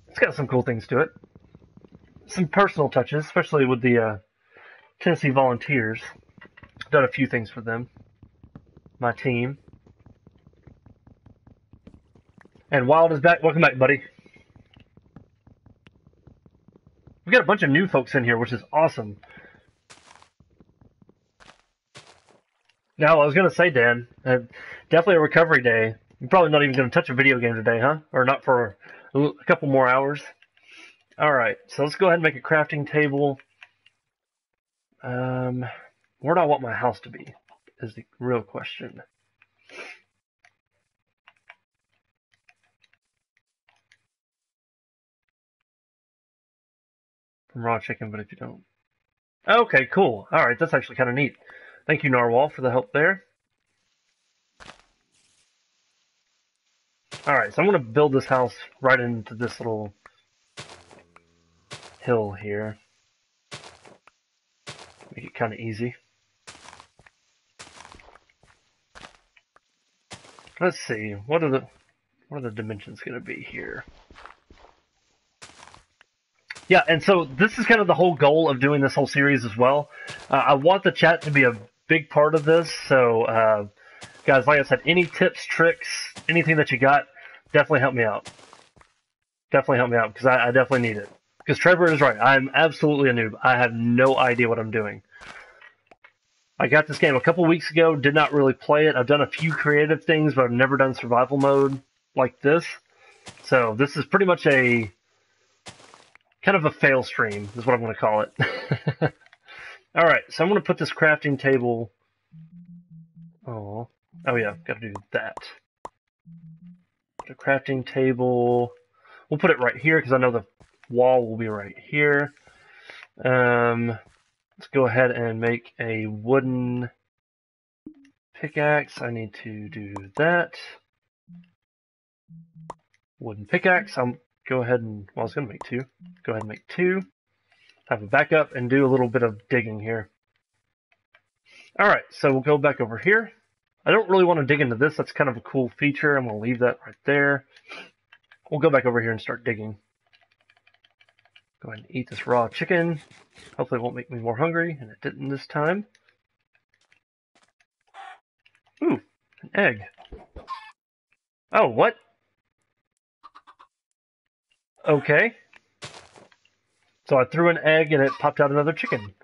it's got some cool things to it. Some personal touches, especially with the uh, Tennessee Volunteers. Done a few things for them, my team. And Wild is back. Welcome back, buddy. We got a bunch of new folks in here, which is awesome. Now, I was going to say, Dan, uh, definitely a recovery day. You're probably not even going to touch a video game today, huh? Or not for a couple more hours. All right, so let's go ahead and make a crafting table. Um, where do I want my house to be? Is the real question. From raw chicken, but if you don't. Okay, cool. All right, that's actually kind of neat. Thank you, Narwhal, for the help there. Alright, so I'm going to build this house right into this little hill here. Make it kind of easy. Let's see, what are the what are the dimensions going to be here? Yeah, and so this is kind of the whole goal of doing this whole series as well. Uh, I want the chat to be a big part of this. So, uh, guys, like I said, any tips, tricks, anything that you got, definitely help me out. Definitely help me out because I, I definitely need it. Because Trevor is right. I'm absolutely a noob. I have no idea what I'm doing. I got this game a couple weeks ago, did not really play it. I've done a few creative things, but I've never done survival mode like this. So this is pretty much a kind of a fail stream, is what I'm going to call it. [laughs] All right, so I'm going to put this crafting table. Oh, oh yeah, got to do that. A crafting table. We'll put it right here because I know the wall will be right here. Um, let's go ahead and make a wooden pickaxe. I need to do that. Wooden pickaxe. I'll go ahead and, well, I was going to make two. Go ahead and make two. Have a backup and do a little bit of digging here. Alright, so we'll go back over here. I don't really want to dig into this. That's kind of a cool feature. I'm going to leave that right there. We'll go back over here and start digging. Go ahead and eat this raw chicken. Hopefully it won't make me more hungry, and it didn't this time. Ooh, an egg. Oh, what? Okay. So I threw an egg and it popped out another chicken.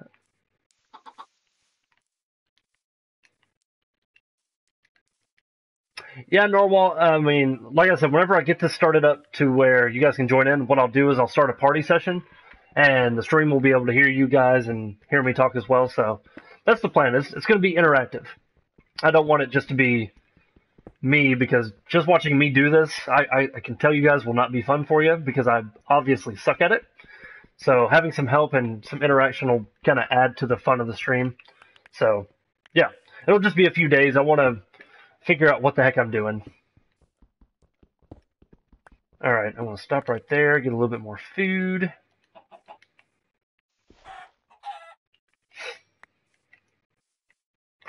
Yeah, Narwhal. I mean, like I said, whenever I get this started up to where you guys can join in, what I'll do is I'll start a party session, and the stream will be able to hear you guys and hear me talk as well. So that's the plan. It's, it's going to be interactive. I don't want it just to be me because just watching me do this, I, I, I can tell you guys will not be fun for you because I obviously suck at it. So having some help and some interaction will kind of add to the fun of the stream. So yeah, it'll just be a few days. I want to figure out what the heck I'm doing. All right, I'm going to stop right there, get a little bit more food.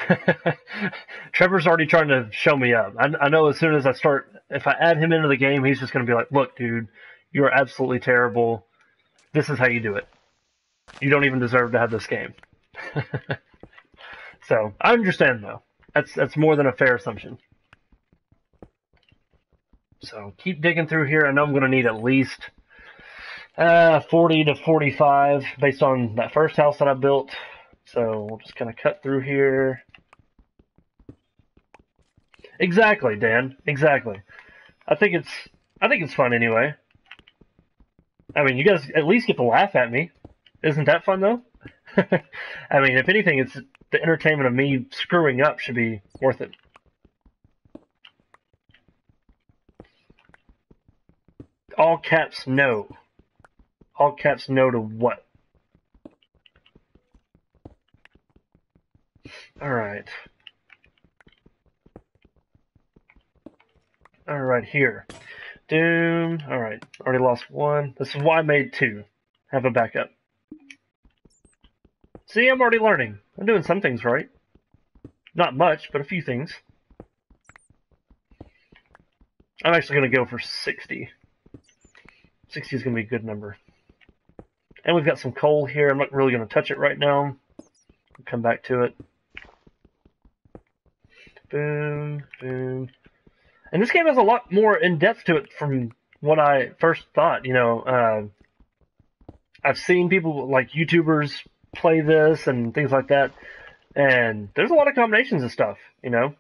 [laughs] Trevor's already trying to show me up. I, I, know as soon as I start, if I add him into the game, he's just going to be like, look, dude, you are absolutely terrible. This is how you do it. You don't even deserve to have this game. [laughs] so, I understand, though. That's that's more than a fair assumption. So keep digging through here. I know I'm going to need at least uh, 40 to 45 based on that first house that I built. So we'll just kind of cut through here. Exactly, Dan. Exactly. I think it's I think it's fun anyway. I mean, you guys at least get to laugh at me. Isn't that fun though? [laughs] I mean, if anything, it's the entertainment of me screwing up should be worth it. All caps no. All caps no to what? Alright. Alright, here. Doom. Alright, already lost one. This is why I made two. Have a backup. See, I'm already learning. I'm doing some things right. Not much, but a few things. I'm actually going to go for 60. 60 is going to be a good number. And we've got some coal here. I'm not really going to touch it right now. I'll come back to it. Boom, boom. And this game has a lot more in depth to it from what I first thought. You know, uh, I've seen people like YouTubers play this and things like that. And there's a lot of combinations of stuff, you know.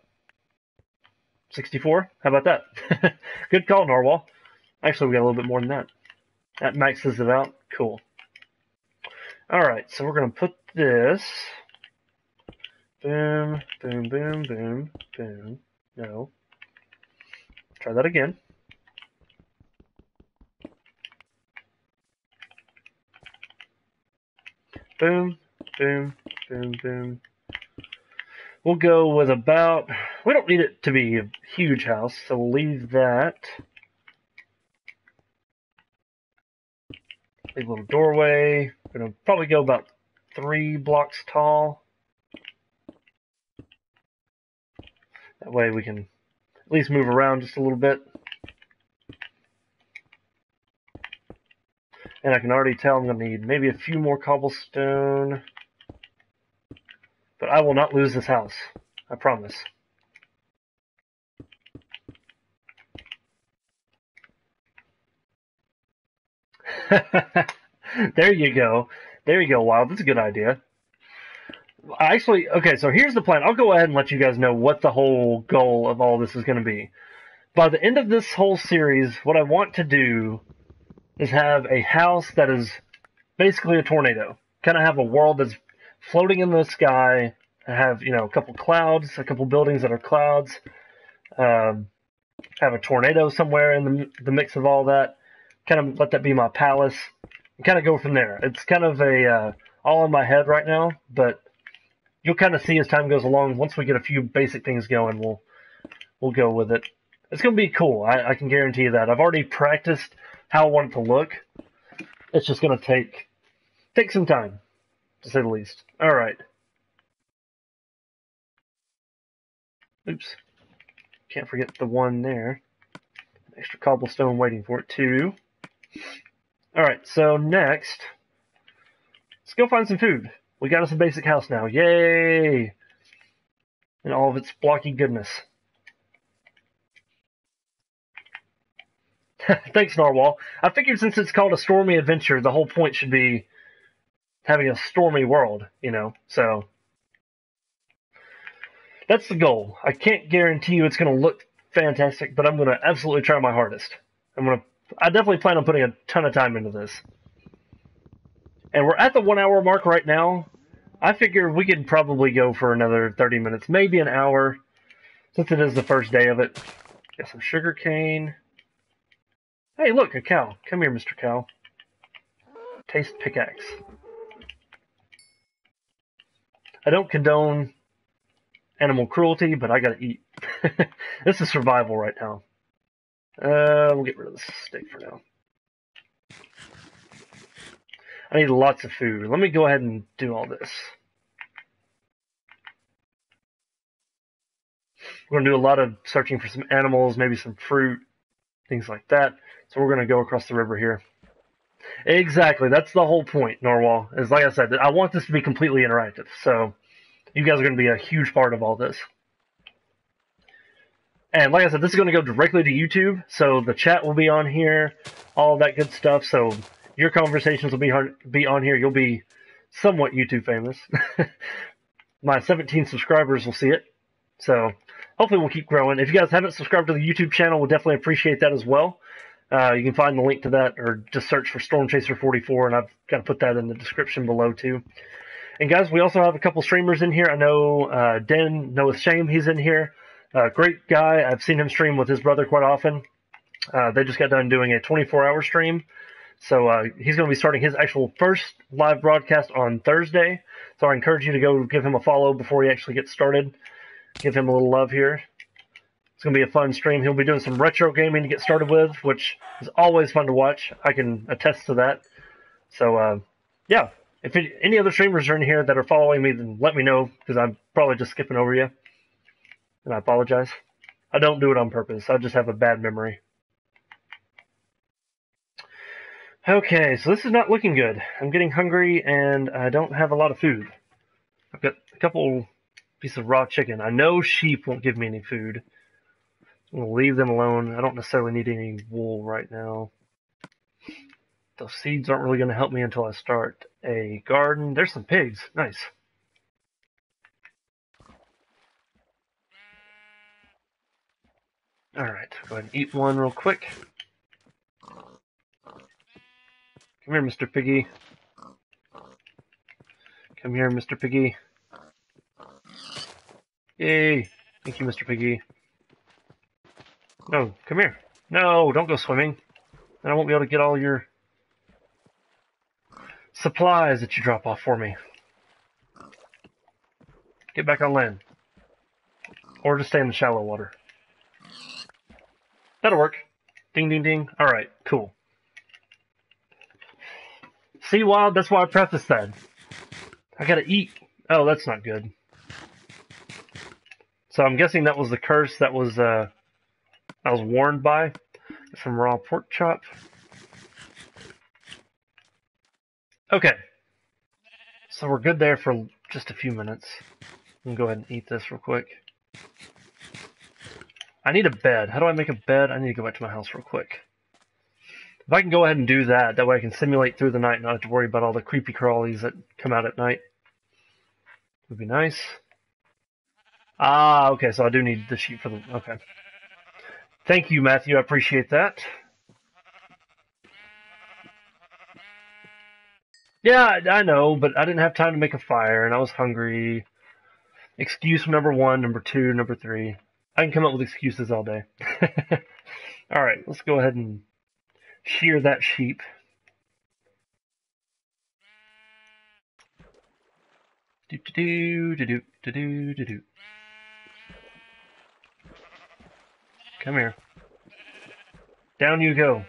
64? How about that? [laughs] Good call, Narwhal. Actually, we got a little bit more than that. That maxes it out. Cool. Alright, so we're going to put this. Boom, boom, boom, boom, boom. No. Try that again. Boom, boom, boom, boom. We'll go with about, we don't need it to be a huge house, so we'll leave that. Leave a little doorway. We're going to probably go about three blocks tall. That way we can at least move around just a little bit. And I can already tell I'm going to need maybe a few more cobblestone. But I will not lose this house. I promise. [laughs] there you go. There you go, Wild. That's a good idea. Actually, okay, so here's the plan. I'll go ahead and let you guys know what the whole goal of all this is going to be. By the end of this whole series, what I want to do is have a house that is basically a tornado. Kind of have a world that's floating in the sky. Have you know a couple clouds, a couple buildings that are clouds. Um, have a tornado somewhere in the, the mix of all that. kind of let that be my palace, kind of go from there. It's kind of a uh, all in my head right now, but you'll kind of see as time goes along. Once we get a few basic things going, we'll we'll go with it. It's gonna be cool. I, I can guarantee you that. I've already practiced how I want it to look. It's just gonna take take some time, to say the least. All right. Oops. Can't forget the one there. Extra cobblestone waiting for it too. Alright, so next, let's go find some food. We got us a basic house now. Yay! And all of its blocky goodness. [laughs] Thanks, Narwhal. I figured since it's called a stormy adventure, the whole point should be having a stormy world, you know, so that's the goal. I can't guarantee you it's going to look fantastic, but I'm going to absolutely try my hardest. I'm going to. I definitely plan on putting a ton of time into this. And we're at the one hour mark right now. I figure we could probably go for another 30 minutes, maybe an hour, since it is the first day of it. Get some sugar cane. Hey, look, a cow. Come here, Mr. Cow. Taste pickaxe. I don't condone animal cruelty, but I gotta eat. [laughs] this is survival right now. Uh, we'll get rid of the steak for now. I need lots of food. Let me go ahead and do all this. We're going to do a lot of searching for some animals, maybe some fruit, things like that. So we're going to go across the river here. Exactly. That's the whole point, Narwhal. Is like I said, I want this to be completely interactive. So you guys are going to be a huge part of all this. And like I said, this is going to go directly to YouTube, so the chat will be on here, all that good stuff. So your conversations will be on, be on here. You'll be somewhat YouTube famous. [laughs] My 17 subscribers will see it. So hopefully we'll keep growing. If you guys haven't subscribed to the YouTube channel, we'll definitely appreciate that as well. Uh, you can find the link to that or just search for Storm Chaser 44, and I've got to put that in the description below too. And guys, we also have a couple streamers in here. I know uh, Den Noah Shame, he's in here. Uh, great guy. I've seen him stream with his brother quite often. Uh, they just got done doing a 24 hour stream. So uh, he's going to be starting his actual first live broadcast on Thursday. So I encourage you to go give him a follow before he actually gets started. Give him a little love here. It's going to be a fun stream. He'll be doing some retro gaming to get started with, which is always fun to watch. I can attest to that. So, uh, yeah, if it, any other streamers are in here that are following me, then let me know because I'm probably just skipping over you. And I apologize. I don't do it on purpose. I just have a bad memory. Okay, so this is not looking good. I'm getting hungry and I don't have a lot of food. I've got a couple pieces of raw chicken. I know sheep won't give me any food. I'm going to leave them alone. I don't necessarily need any wool right now. Those seeds aren't really going to help me until I start a garden. There's some pigs. Nice. Alright, go ahead and eat one real quick. Here, Mr. Piggy. Come here, Mr. Piggy. Yay! Thank you, Mr. Piggy. No, come here. No, don't go swimming. Then I won't be able to get all your supplies that you drop off for me. Get back on land. Or just stay in the shallow water. That'll work. Ding, ding, ding. Alright, cool. See, Wild, that's why I prefaced that. I gotta eat. Oh, that's not good. So I'm guessing that was the curse that was, uh, I was warned by. Some raw pork chop. Okay. So we're good there for just a few minutes. I'm go ahead and eat this real quick. I need a bed. How do I make a bed? I need to go back to my house real quick. If I can go ahead and do that, that way I can simulate through the night and not have to worry about all the creepy crawlies that come out at night. Would be nice. Ah, okay, so I do need the sheet for the... Okay. Thank you, Matthew. I appreciate that. Yeah, I know, but I didn't have time to make a fire, and I was hungry. Excuse number one, number two, number three. I can come up with excuses all day. [laughs] all right, let's go ahead and shear that sheep. Do do do do do do do. Come here. Down you go.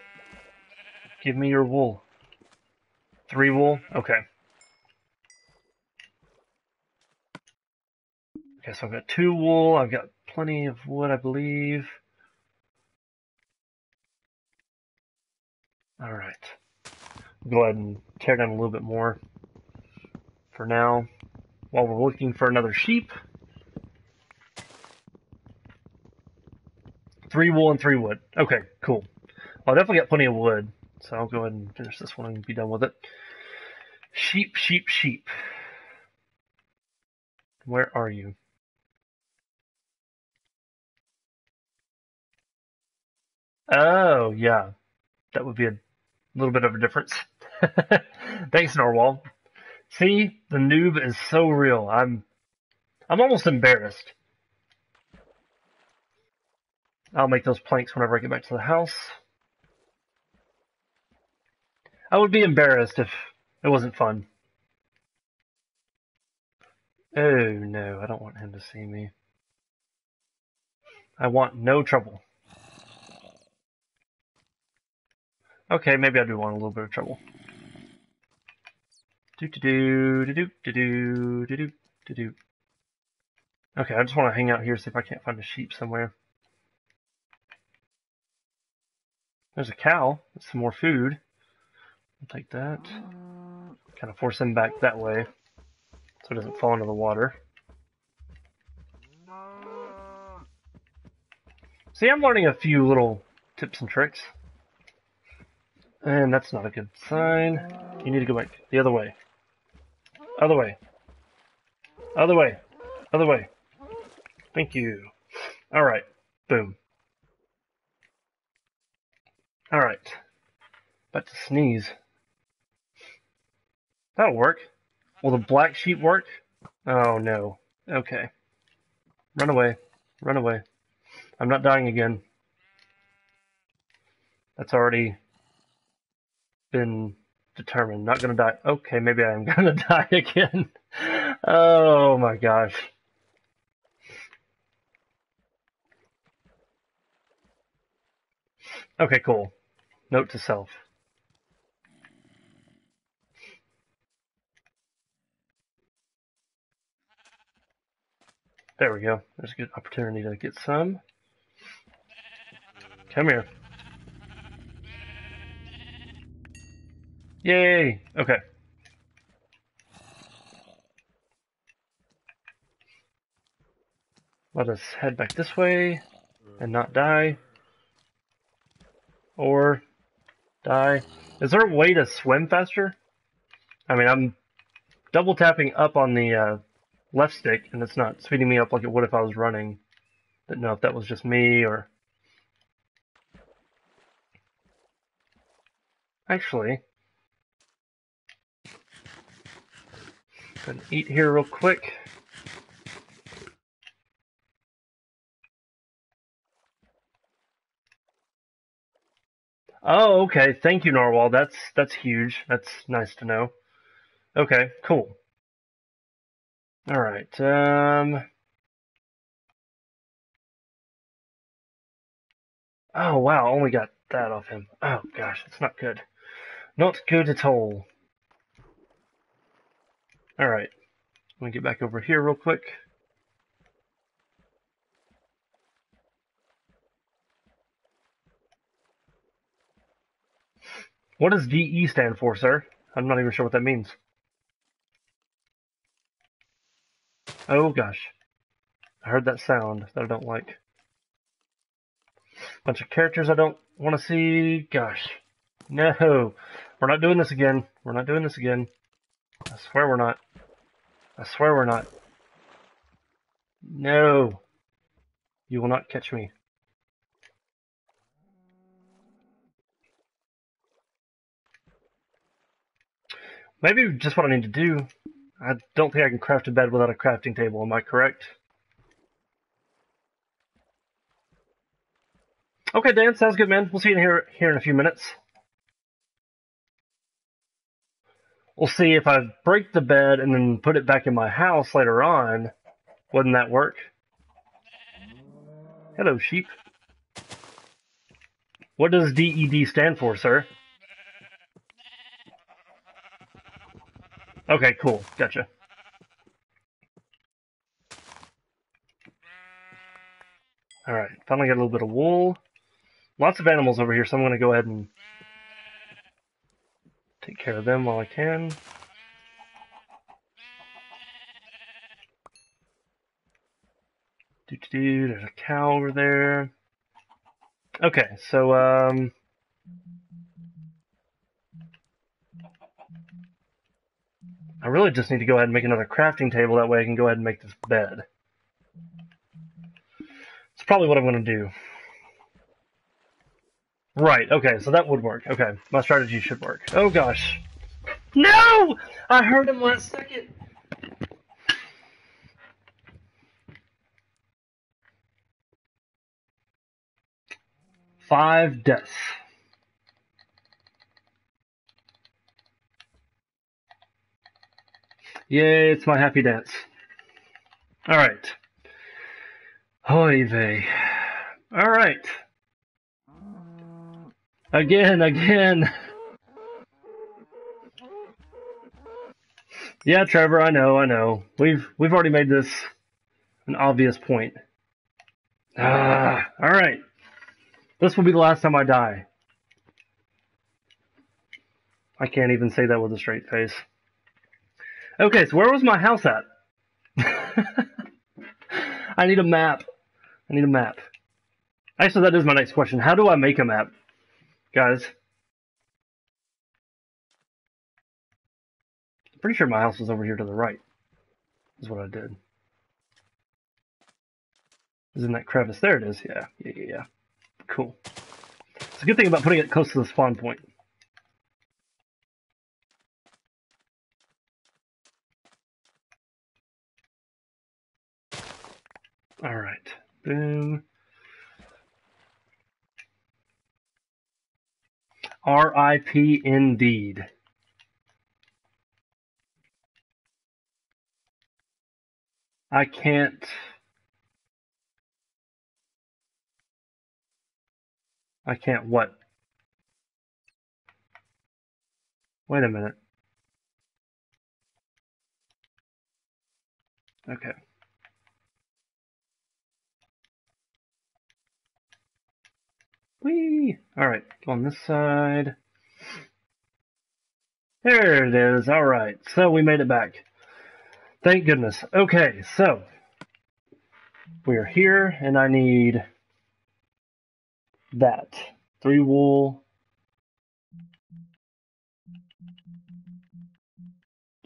Give me your wool. Three wool? Okay. Okay, so I've got two wool. I've got plenty of wood, I believe. Alright. Go ahead and tear down a little bit more for now while we're looking for another sheep. Three wool and three wood. Okay, cool. Well, I definitely got plenty of wood, so I'll go ahead and finish this one and be done with it. Sheep, sheep, sheep. Where are you? Oh, yeah. That would be a little bit of a difference. [laughs] Thanks, Narwhal. See, the noob is so real. I'm I'm almost embarrassed. I'll make those planks whenever I get back to the house. I would be embarrassed if it wasn't fun. Oh no, I don't want him to see me. I want no trouble. Okay, maybe I do want a little bit of trouble. Do do do do do do do do do. Okay, I just want to hang out here see if I can't find a sheep somewhere. There's a cow. That's some more food. I'll take that. Kind of force him back that way so it doesn't fall into the water. See, I'm learning a few little tips and tricks. And that's not a good sign. You need to go back the other way. Other way. Other way. Other way. Thank you. Alright. Boom. Alright. About to sneeze. That'll work. Will the black sheep work? Oh no. Okay. Run away. Run away. I'm not dying again. That's already been determined. Not gonna die. Okay, maybe I am [laughs] gonna die again. oh my gosh. Okay, cool. Note to self. There we go. There's a good opportunity to get some. Come here. Yay! Okay. Let us head back this way and not die. Or die. Is there a way to swim faster? I mean, I'm double tapping up on the uh, left stick and it's not speeding me up like it would if I was running. Didn't know if that was just me or... Actually, Gonna eat here real quick. Oh, okay. Thank you, Narwhal. That's that's huge. That's nice to know. Okay, cool. All right. Um. Oh wow, only got that off him. Oh gosh, it's not good. Not good at all. Alright. Let me get back over here real quick. What does DE stand for, sir? I'm not even sure what that means. Oh gosh. I heard that sound that I don't like. Bunch of characters I don't want to see. Gosh. No. We're not doing this again. We're not doing this again. I swear we're not. I swear we're not. No. You will not catch me. Maybe just what I need to do. I don't think I can craft a bed without a crafting table, am I correct? Okay, Dan, sounds good, man. We'll see you here, here in a few minutes. We'll see if I break the bed and then put it back in my house later on. Wouldn't that work? Hello, sheep. What does DED stand for, sir? Okay, cool. Gotcha. Alright, finally got a little bit of wool. Lots of animals over here, so I'm going to go ahead and take care of them while I can. Do, do, do, there's a cow over there. Okay, so, um... I really just need to go ahead and make another crafting table, that way I can go ahead and make this bed. It's probably what I'm going to do. Right, okay, so that would work. Okay, my strategy should work. Oh gosh. No! I heard him last second! Five deaths. Yay, it's my happy dance. Alright. Hoy vey. Alright. Again, again. Yeah, Trevor, I know, I know. We've we've already made this an obvious point. Ah, all right. This will be the last time I die. I can't even say that with a straight face. Okay, so where was my house at? [laughs] I need a map. I need a map. Actually, that is my next question. How do I make a map? Guys. I'm pretty sure my house was over here to the right. Is what I did. Is in that crevice. There it is. Yeah, yeah, yeah, yeah. Cool. It's a good thing about putting it close to the spawn point. All right. Boom. RIP indeed. I can't. I can't what? Wait a minute. Okay. Whee! Alright, on this side. There it is. Alright, so we made it back. Thank goodness. Okay, so we're here, and I need that. Three wool.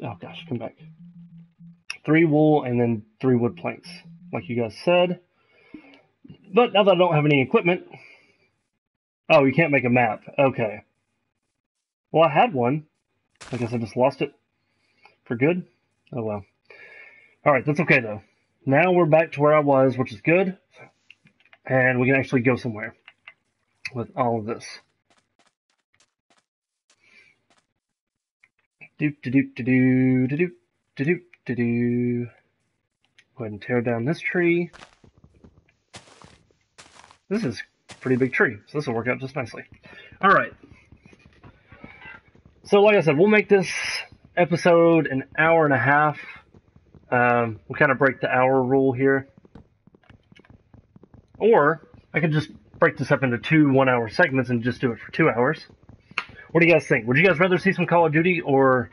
Oh gosh, come back. Three wool and then three wood planks, like you guys said. But now that I don't have any equipment, Oh, you can't make a map. Okay. Well, I had one. I guess I just lost it for good. Oh well. Alright, that's okay though. Now we're back to where I was, which is good. And we can actually go somewhere with all of this. Do do do do do do do do do do. Go ahead and tear down this tree. This is pretty big tree, so this will work out just nicely. All right. So, like I said, we'll make this episode an hour and a half. Um, we'll kind of break the hour rule here. Or I could just break this up into two one hour segments and just do it for two hours. What do you guys think? Would you guys rather see some Call of Duty or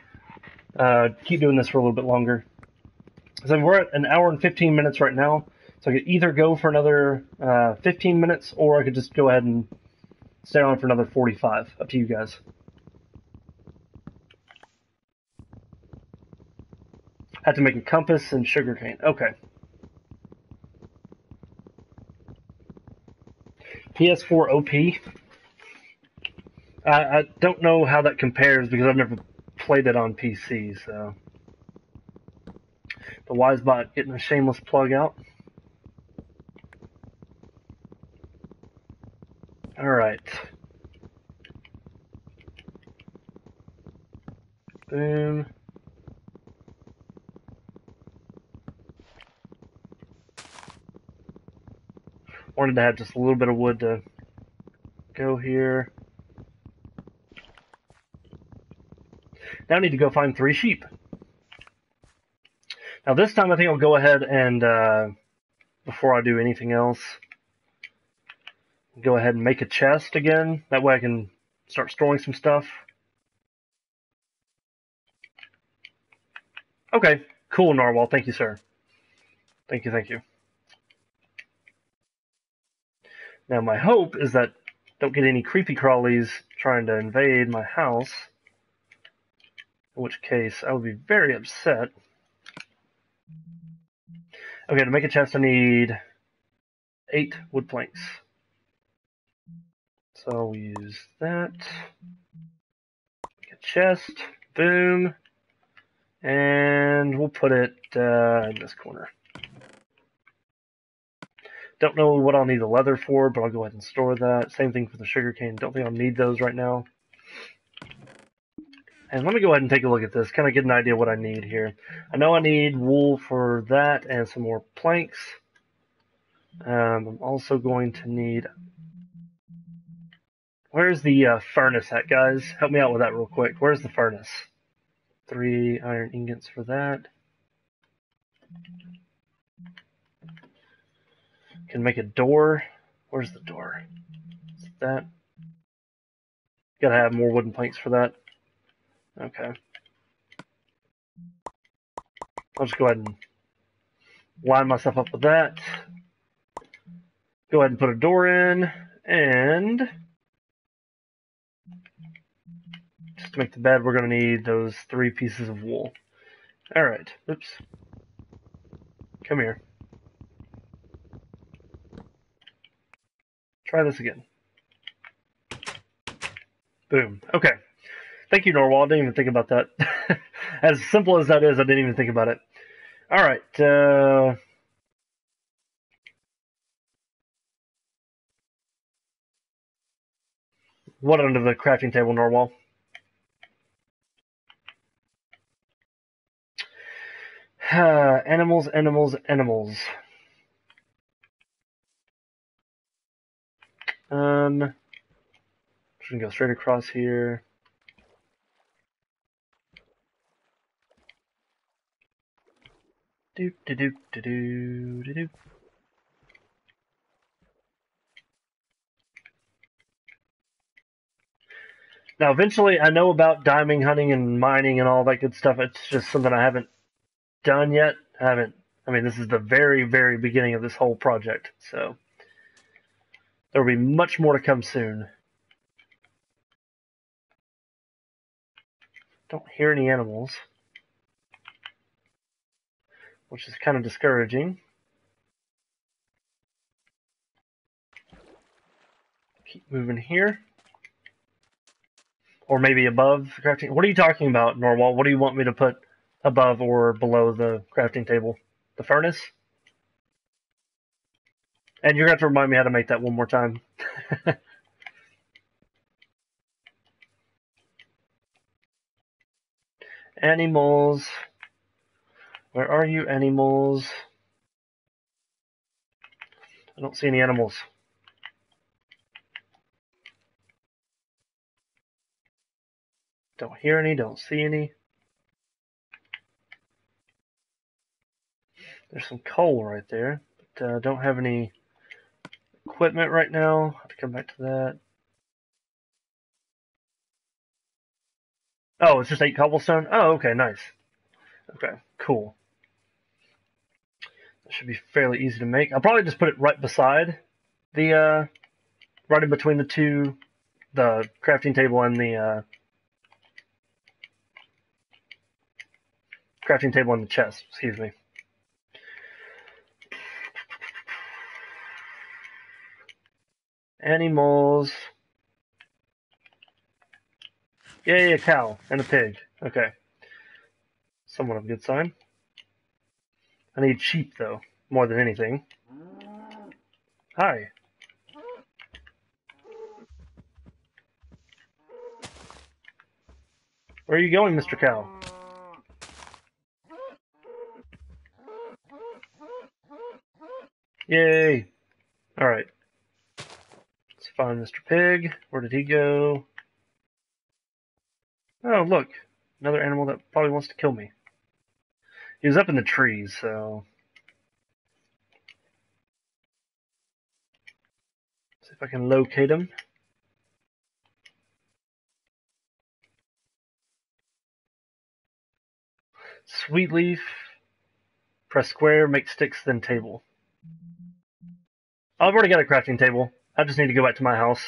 uh, keep doing this for a little bit longer? So we're at an hour and 15 minutes right now. So I could either go for another uh, 15 minutes or I could just go ahead and stay on for another 45. Up to you guys. Had to make a compass and sugarcane. Okay. PS4 OP. I, I don't know how that compares because I've never played it on PC, so. The WizeBot getting a shameless plug out. All right. Boom. Wanted to have just a little bit of wood to go here. Now I need to go find three sheep. Now this time I think I'll go ahead and, uh, before I do anything else, go ahead and make a chest again. That way I can start storing some stuff. Okay, cool, Narwhal. Thank you, sir. Thank you, thank you. Now my hope is that don't get any creepy crawlies trying to invade my house. In which case I would be very upset. Okay, to make a chest I need eight wood planks. So we'll use that. A chest. Boom. And we'll put it uh, in this corner. Don't know what I'll need the leather for, but I'll go ahead and store that. Same thing for the sugarcane. Don't think I'll need those right now. And let me go ahead and take a look at this, kind of get an idea what I need here. I know I need wool for that and some more planks. Um, I'm also going to need... Where's the uh, furnace at, guys? Help me out with that real quick. Where's the furnace? Three iron ingots for that. Can make a door. Where's the door? Is that? Gotta have more wooden planks for that. Okay. I'll just go ahead and line myself up with that. Go ahead and put a door in, and just to make the bed, we're going to need those three pieces of wool. All right. Oops. Come here. Try this again. Boom. Okay. Thank you, Narwhal. I didn't even think about that. [laughs] as simple as that is, I didn't even think about it. All right. Uh, what under the crafting table, Narwhal? [sighs] animals, animals, animals. Um, just gonna go straight across here. Do do do do do do. Now, eventually, I know about diamond hunting and mining and all that good stuff. It's just something I haven't done yet. I haven't. I mean, this is the very, very beginning of this whole project, so. There will be much more to come soon. Don't hear any animals, which is kind of discouraging. Keep moving here. Or maybe above crafting. What are you talking about, Narwhal? What do you want me to put above or below the crafting table? The furnace? And you're going to have to remind me how to make that one more time. [laughs] animals. Where are you, animals? I don't see any animals. Don't hear any, don't see any. There's some coal right there, but uh, don't have any equipment right now. I have to come back to that. Oh, it's just eight cobblestone? Oh, okay, nice. Okay, cool. That should be fairly easy to make. I'll probably just put it right beside the, uh, right in between the two, the crafting table and the, uh, crafting table and the chest, excuse me. Animals. Yay, a cow and a pig. Okay. Somewhat of a good sign. I need sheep, though, more than anything. Hi. Where are you going, Mr. Cow? Yay! Alright. Find Mr. Pig. Where did he go? Oh, look. Another animal that probably wants to kill me. He was up in the trees, so... See if I can locate him. Sweet leaf. Press square, make sticks, then table. I've already got a crafting table. I just need to go back to my house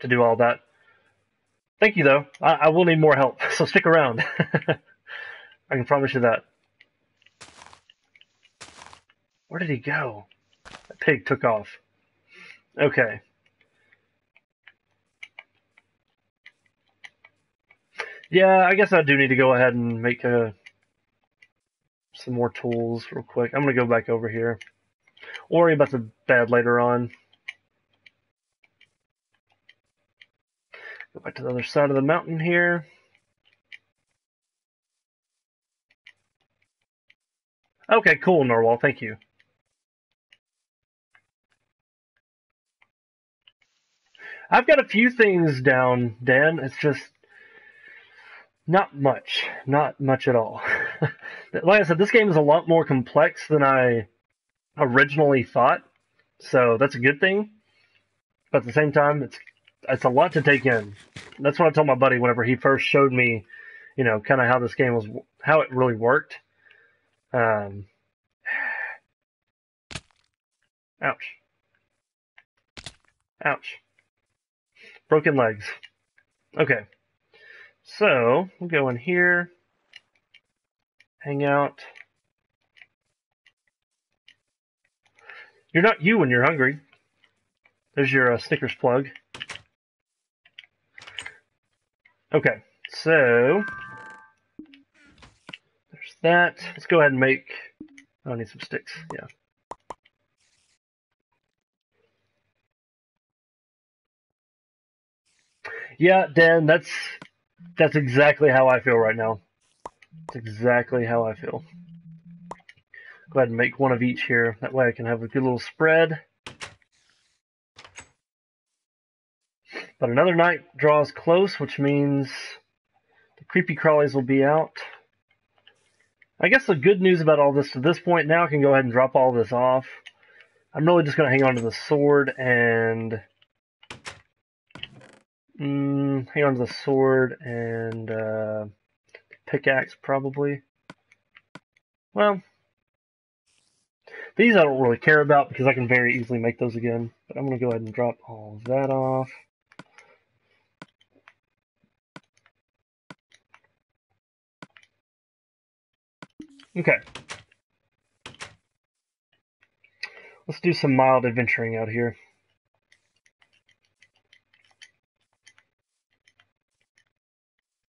to do all that. Thank you, though. I, I will need more help, [laughs] so stick around. [laughs] I can promise you that. Where did he go? That pig took off. Okay. Yeah, I guess I do need to go ahead and make a, uh, some more tools real quick. I'm going to go back over here. worry about the bed later on. Go back to the other side of the mountain here. Okay, cool, Narwhal. Thank you. I've got a few things down, Dan. It's just not much. Not much at all. [laughs] like I said, this game is a lot more complex than I originally thought. So that's a good thing. But at the same time, it's it's a lot to take in. That's what I told my buddy whenever he first showed me, you know, kind of how this game was, how it really worked. Um, [sighs] ouch. Ouch. Broken legs. Okay. So, we'll go in here, hang out. You're not you when you're hungry. There's your uh, Snickers plug. Okay, so there's that. Let's go ahead and make. Oh, I need some sticks. Yeah. Yeah, Dan, that's that's exactly how I feel right now. That's exactly how I feel. Go ahead and make one of each here. That way I can have a good little spread. But another night draws close, which means the creepy crawlies will be out. I guess the good news about all this to this point now I can go ahead and drop all this off. I'm really just going to hang on to the sword and Mm, hang on to the sword and uh, pickaxe, probably. Well, these I don't really care about because I can very easily make those again. But I'm going to go ahead and drop all that off. Okay. Let's do some mild adventuring out here.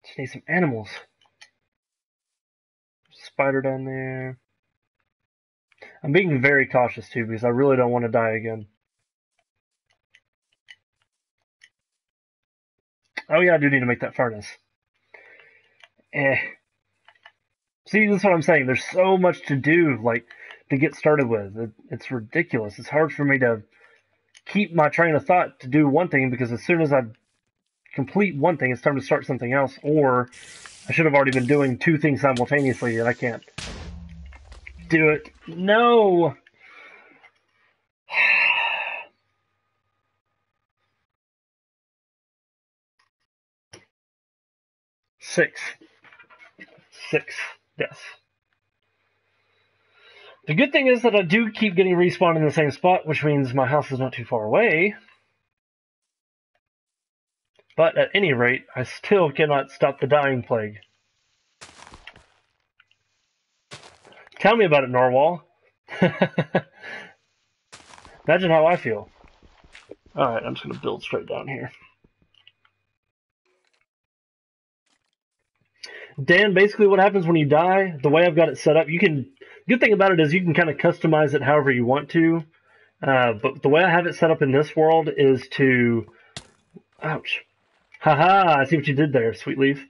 Just need some animals. Spider down there. I'm being very cautious too because I really don't want to die again. Oh yeah, I do need to make that furnace. Eh. See, that's what I'm saying. There's so much to do, like, to get started with. It, it's ridiculous. It's hard for me to keep my train of thought to do one thing because as soon as I complete one thing, it's time to start something else, or I should have already been doing two things simultaneously and I can't do it. No! [sighs] Six. Six Yes. The good thing is that I do keep getting respawned in the same spot, which means my house is not too far away. But at any rate, I still cannot stop the dying plague. Tell me about it, Narwhal. [laughs] Imagine how I feel. Alright, I'm just going to build straight down here. Dan, basically what happens when you die, the way I've got it set up, you can, good thing about it is you can kind of customize it however you want to. Uh, but the way I have it set up in this world is to, ouch, Haha, I see what you did there, Sweet Leaf.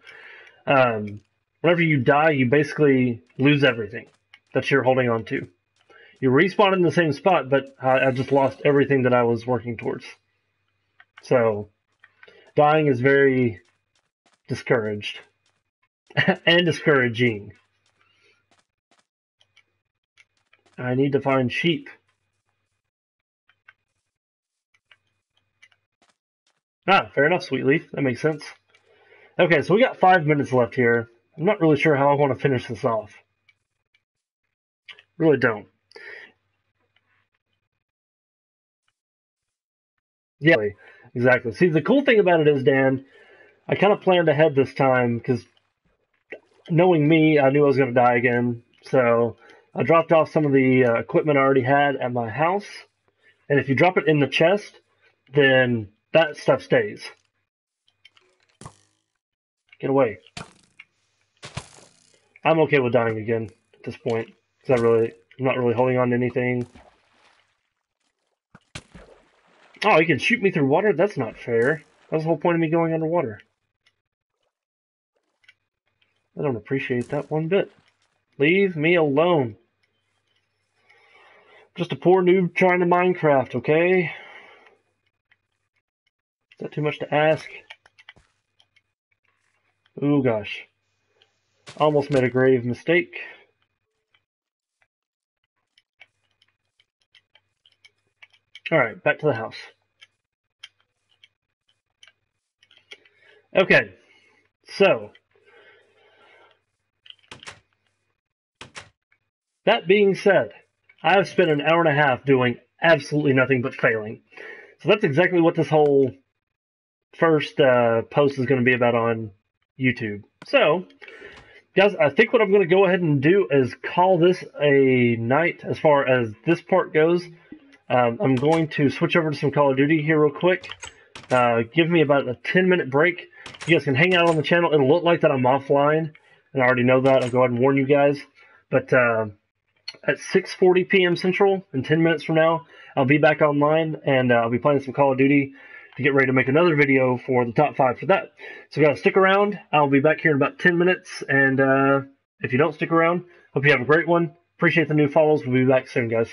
Um, whenever you die, you basically lose everything that you're holding on to. You respawn in the same spot, but I, I just lost everything that I was working towards. So, dying is very discouraged [laughs] and discouraging. I need to find sheep. Ah, fair enough, Sweet Leaf. That makes sense. Okay, so we got five minutes left here. I'm not really sure how I want to finish this off. Really don't. Yeah, exactly. See, the cool thing about it is, Dan, I kind of planned ahead this time because knowing me, I knew I was going to die again. So I dropped off some of the uh, equipment I already had at my house. And if you drop it in the chest, then that stuff stays. Get away. I'm okay with dying again at this point. Because I really, I'm not really holding on to anything. Oh, he can shoot me through water? That's not fair. That was the whole point of me going underwater. I don't appreciate that one bit. Leave me alone. Just a poor noob trying to Minecraft, okay? Is that too much to ask? Oh gosh. Almost made a grave mistake. Alright, back to the house. Okay, so. That being said, I've spent an hour and a half doing absolutely nothing but failing. So that's exactly what this whole first uh, post is going to be about on YouTube. So, guys, I think what I'm going to go ahead and do is call this a night as far as this part goes. Um, I'm going to switch over to some Call of Duty here real quick. Uh, give me about a 10 minute break. You guys can hang out on the channel. It'll look like that I'm offline, and I already know that. I'll go ahead and warn you guys. But uh, at 6:40 p.m. Central, in 10 minutes from now, I'll be back online, and uh, I'll be playing some Call of Duty to get ready to make another video for the top five for that. So guys, stick around. I'll be back here in about 10 minutes. And uh, if you don't stick around, hope you have a great one. Appreciate the new follows. We'll be back soon, guys.